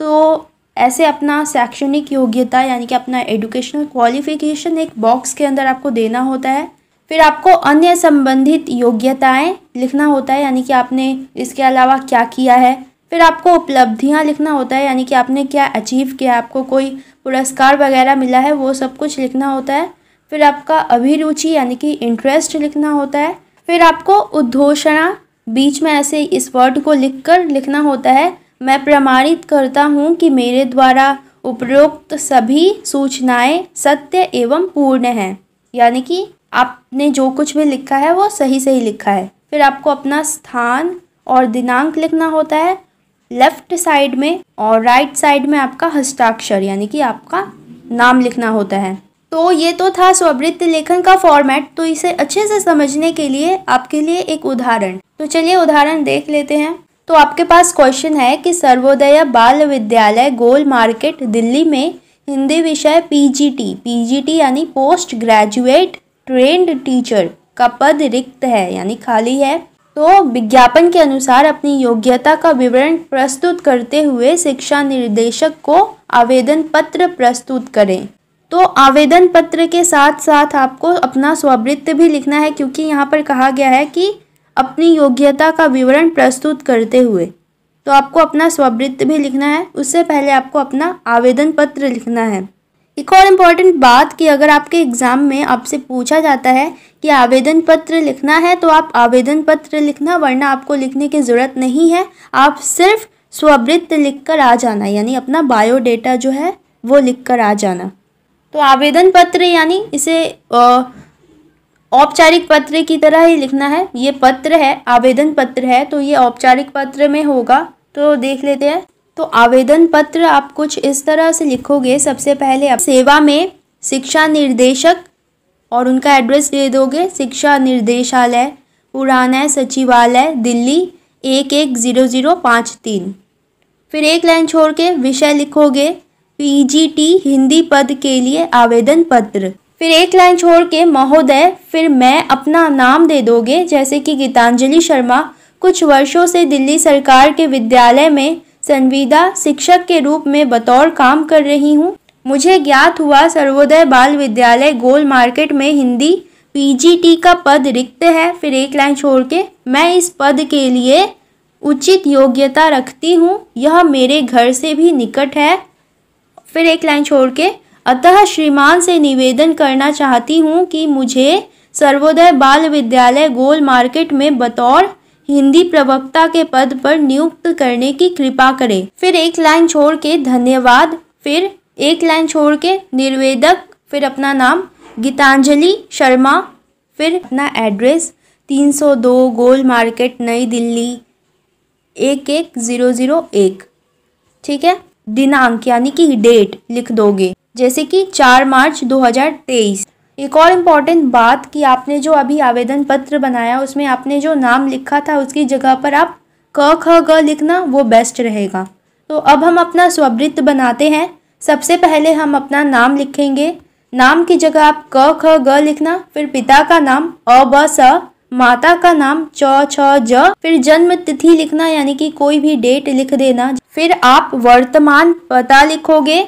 तो ऐसे अपना शैक्षणिक योग्यता, यानी कि अपना एजुकेशनल क्वालिफिकेशन एक बॉक्स के अंदर आपको देना होता है। फिर आपको अन्य संबंधित योग्यताएँ लिखना होता है, यानी कि आपने इसके अलावा क्या किया है? फिर आपको उपलब्धियाँ लिखना होता है, यानी कि आपने क्या अचीव किया आपको कोई पुरस्कार वगैरह मिला है, वो सब कुछ लिखना होता है। फिर आपका अभिरुचि, यानी कि इंटरेस्ट लिखना होता है। फिर आपको उद्घोषणा बीच में ऐसे इस वर्ड को लिखकर लिखना होता है, मैं प्रमाणित करता हूँ कि मेरे द्वारा उपरोक्त सभी सूचनाएँ सत्य एवं पूर्ण हैं। यानी कि आपने जो कुछ भी लिखा है, वो सही सही लिखा है। फिर आपको अपना स्थान और दिनांक लिखना होता है। लेफ़्ट साइड में और राइट साइड में आपका हस्ताक्षर, यानी कि आपका नाम लिखना होता है। तो ये तो था स्ववृत्त लेखन का फॉर्मेट तो इसे अच्छे से समझने के लिए आपके लिए एक उदाहरण। तो चलिए उदाहरण देख लेते हैं। तो आपके पास क्वेश्चन है कि सर्वोदय बाल विद्यालय गोल मार्केट दिल्ली में हिंदी विषय पीजीटी पीजीटी यानी पोस्ट ग्रेजुएट ट्रेंड टीचर का पद रिक्त है, यानी खाली है। तो विज्ञापन के अनुसार अपनी योग्यता का विवरण प्रस्तुत करते हुए शिक्षा निर्देशक को आवेदन पत्र प्रस्तुत करें। तो आवेदन पत्र के साथ साथ आपको अपना स्ववृत्त भी लिखना है, क्योंकि यहाँ पर कहा गया है कि अपनी योग्यता का विवरण प्रस्तुत करते हुए। तो आपको अपना स्ववृत्त भी लिखना है, उससे पहले आपको अपना आवेदन पत्र लिखना है। एक और इंपॉर्टेंट बात कि अगर आपके एग्ज़ाम में आपसे पूछा जाता है कि आवेदन पत्र लिखना है तो आप आवेदन पत्र लिखना, वरना आपको लिखने की ज़रूरत नहीं है। आप सिर्फ़ स्ववृत्त लिख कर आ जाना, यानी अपना बायोडेटा जो है, वो लिख कर आ जाना। तो आवेदन पत्र यानी इसे औपचारिक पत्र की तरह ही लिखना है। ये पत्र है, आवेदन पत्र है तो ये औपचारिक पत्र में होगा। तो देख लेते हैं। तो आवेदन पत्र आप कुछ इस तरह से लिखोगे। सबसे पहले आप सेवा में शिक्षा निर्देशक और उनका एड्रेस दे दोगे। शिक्षा निर्देशालय, पुराना सचिवालय, दिल्ली, एक एक ज़ीरो ज़ीरो पाँच तीन। फिर एक लाइन छोड़ के विषय लिखोगे। पीजीटी हिंदी पद के लिए आवेदन पत्र। फिर एक लाइन छोड़ के, महोदय, फिर मैं अपना नाम दे दोगे? जैसे कि गीतांजलि शर्मा, कुछ वर्षों से दिल्ली सरकार के विद्यालय में संविदा शिक्षक के रूप में बतौर काम कर रही हूँ। मुझे ज्ञात हुआ सर्वोदय बाल विद्यालय गोल मार्केट में हिंदी पीजीटी का पद रिक्त है। फिर एक लाइन छोड़ के, मैं इस पद के लिए उचित योग्यता रखती हूँ। यह मेरे घर से भी निकट है। फिर एक लाइन छोड़ के, अतः श्रीमान से निवेदन करना चाहती हूँ कि मुझे सर्वोदय बाल विद्यालय गोल मार्केट में बतौर हिंदी प्रवक्ता के पद पर नियुक्त करने की कृपा करें। फिर एक लाइन छोड़ के, धन्यवाद। फिर एक लाइन छोड़ के, निर्वेदक। फिर अपना नाम, गीतांजलि शर्मा। फिर अपना एड्रेस 302 गोल मार्केट, नई दिल्ली, एक एक ज़ीरो ज़ीरो एक। ठीक है? दिनांक, यानी कि डेट लिख दोगे। जैसे कि चार मार्च 2023 एक और इंपॉर्टेंट बात कि आपने जो अभी आवेदन पत्र बनाया, उसमें आपने जो नाम लिखा था, उसकी जगह पर आप क, ख, ग लिखना, वो बेस्ट रहेगा। तो अब हम अपना स्ववृत्त बनाते हैं। सबसे पहले हम अपना नाम लिखेंगे। नाम की जगह आप क, ख, ग लिखना, फिर पिता का नाम अ, ब, स माता का नाम च छ ज। फिर जन्म तिथि लिखना, यानी कि कोई भी डेट लिख देना। फिर आप वर्तमान पता लिखोगे,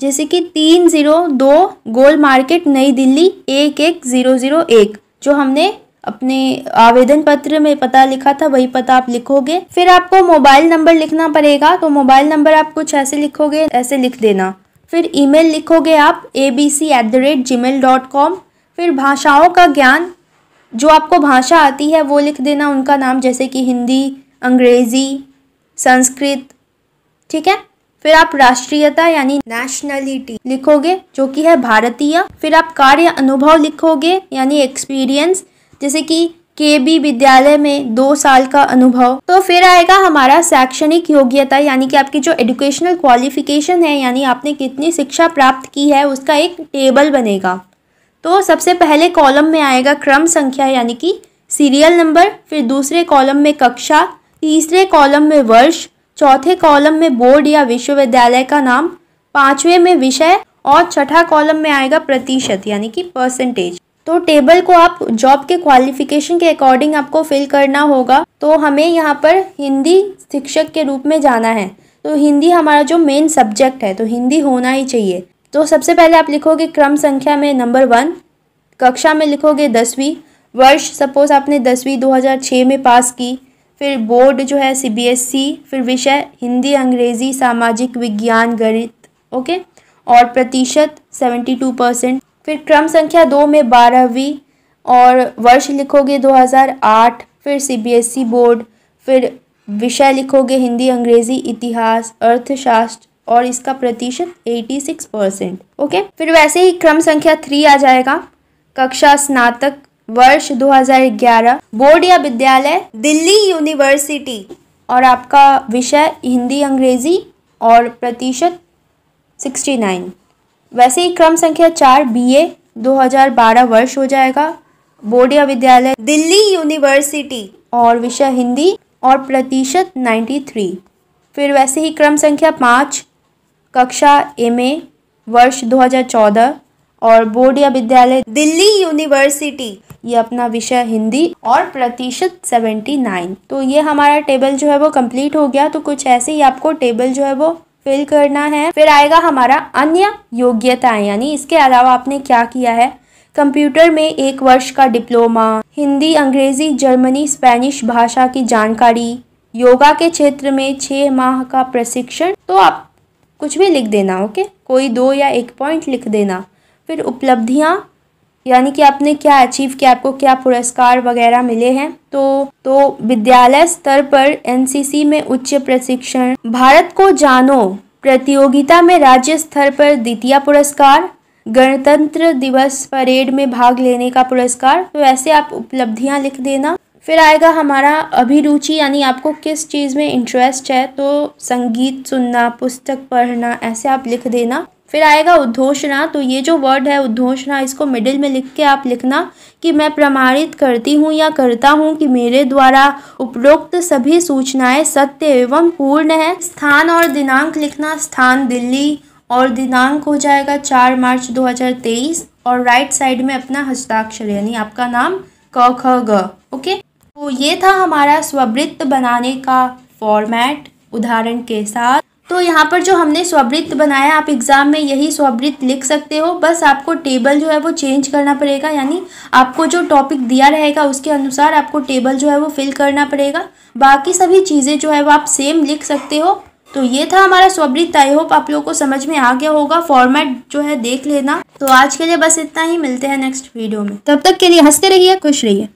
जैसे कि तीन ज़ीरो दो गोल मार्केट, नई दिल्ली, एक एक ज़ीरो ज़ीरो एक। जो हमने अपने आवेदन पत्र में पता लिखा था, वही पता आप लिखोगे। फिर आपको मोबाइल नंबर लिखना पड़ेगा तो मोबाइल नंबर आप कुछ ऐसे लिखोगे, ऐसे लिख देना। फिर ईमेल लिखोगे आप A B C at the rate Gmail dot com फिर भाषाओं का ज्ञान जो आपको भाषा आती है, वो लिख देना उनका नाम, जैसे कि हिंदी, अंग्रेज़ी, संस्कृत, ठीक है? फिर आप राष्ट्रीयता यानी नेशनलिटी लिखोगे, जो कि है भारतीय। फिर आप कार्य अनुभव लिखोगे, यानी एक्सपीरियंस जैसे कि के बी विद्यालय में दो साल का अनुभव। तो फिर आएगा हमारा शैक्षणिक योग्यता, यानी कि आपकी जो एजुकेशनल क्वालिफिकेशन है, यानी आपने कितनी शिक्षा प्राप्त की है, उसका एक टेबल बनेगा। तो सबसे पहले कॉलम में आएगा क्रम संख्या, यानी कि सीरियल नंबर फिर दूसरे कॉलम में कक्षा, तीसरे कॉलम में वर्ष, चौथे कॉलम में बोर्ड या विश्वविद्यालय का नाम, पांचवे में विषय और छठा कॉलम में आएगा प्रतिशत, यानी कि परसेंटेज तो टेबल को आप जॉब के क्वालिफिकेशन के अकॉर्डिंग आपको फिल करना होगा तो हमें यहाँ पर हिंदी शिक्षक के रूप में जाना है। तो हिंदी हमारा जो मेन सब्जेक्ट है तो हिंदी होना ही चाहिए। तो सबसे पहले आप लिखोगे क्रम संख्या में नंबर वन कक्षा में लिखोगे दसवीं, वर्ष सपोज़ आपने दसवीं 2006 में पास की, फिर बोर्ड जो है सीबीएसई फिर विषय हिंदी, अंग्रेज़ी, सामाजिक, विज्ञान, गणित ओके और प्रतिशत सेवेंटी टू परसेंट फिर क्रम संख्या दो में बारहवीं और वर्ष लिखोगे 2008 फिर सीबीएसई बोर्ड फिर विषय लिखोगे हिंदी, अंग्रेज़ी, इतिहास, अर्थशास्त्र और इसका प्रतिशत 86 परसेंट ओके फिर वैसे ही क्रम संख्या थ्री आ जाएगा। कक्षा स्नातक वर्ष 2011 बोर्ड या विद्यालय, दिल्ली यूनिवर्सिटी और आपका विषय हिंदी, अंग्रेज़ी और प्रतिशत 69 वैसे ही क्रम संख्या चार बीए 2012 वर्ष हो जाएगा। बोर्ड या विद्यालय, दिल्ली यूनिवर्सिटी और विषय हिंदी और प्रतिशत 93 फिर वैसे ही क्रम संख्या पाँच कक्षा एम ए, वर्ष 2014 और बोर्ड या विद्यालय दिल्ली यूनिवर्सिटी। ये अपना विषय हिंदी और प्रतिशत 79 तो ये हमारा टेबल जो है वो कंप्लीट हो गया। तो कुछ ऐसे ही आपको टेबल जो है वो फिल करना है। फिर आएगा हमारा अन्य योग्यताएँ। यानी इसके अलावा आपने क्या किया है? कंप्यूटर में एक वर्ष का डिप्लोमा, हिंदी, अंग्रेज़ी, जर्मनी, स्पेनिश भाषा की जानकारी, योगा के क्षेत्र में छः माह का प्रशिक्षण। तो आप कुछ भी लिख देना ओके कोई दो या एक पॉइंट लिख देना। फिर उपलब्धियाँ, यानी कि आपने क्या अचीव किया, आपको क्या पुरस्कार वगैरह मिले हैं? तो तो विद्यालय स्तर पर एनसीसी में उच्च प्रशिक्षण। भारत को जानो, प्रतियोगिता में राज्य स्तर पर द्वितीय पुरस्कार। गणतंत्र दिवस परेड में भाग लेने का पुरस्कार। तो ऐसे आप उपलब्धियाँ लिख देना। फिर आएगा हमारा अभिरुचि, यानी आपको किस चीज़ में इंटरेस्ट है तो संगीत सुनना, पुस्तक पढ़ना, ऐसे आप लिख देना। फिर आएगा उद्घोषणा तो ये जो वर्ड है, उद्घोषणा, इसको मिडिल में लिख के आप लिखना कि मैं प्रमाणित करती हूँ या करता हूँ कि मेरे द्वारा उपरोक्त सभी सूचनाएँ सत्य एवं पूर्ण है। स्थान और दिनांक लिखना, स्थान दिल्ली, और दिनांक हो जाएगा चार मार्च 2023 और राइट साइड में अपना हस्ताक्षर, यानी आपका नाम क, ख, ग, ओके? तो ये था हमारा स्ववृत्त बनाने का फॉर्मेट उदाहरण के साथ। तो यहाँ पर जो हमने स्ववृत्त बनाया, आप एग्ज़ाम में यही स्ववृत्त लिख सकते हो। बस आपको टेबल जो है वो चेंज करना पड़ेगा, यानी आपको जो टॉपिक दिया रहेगा उसके अनुसार आपको टेबल जो है वो फिल करना पड़ेगा। बाकी सभी चीज़ें जो है वो आप सेम लिख सकते हो। तो ये था हमारा स्ववृत्त। आई होप आप लोगों को समझ में आ गया होगा। फॉर्मेट जो है देख लेना। तो आज के लिए बस इतना ही। मिलते हैं नेक्स्ट वीडियो में। तब तक के लिए हँसते रहिए, खुश रहिए।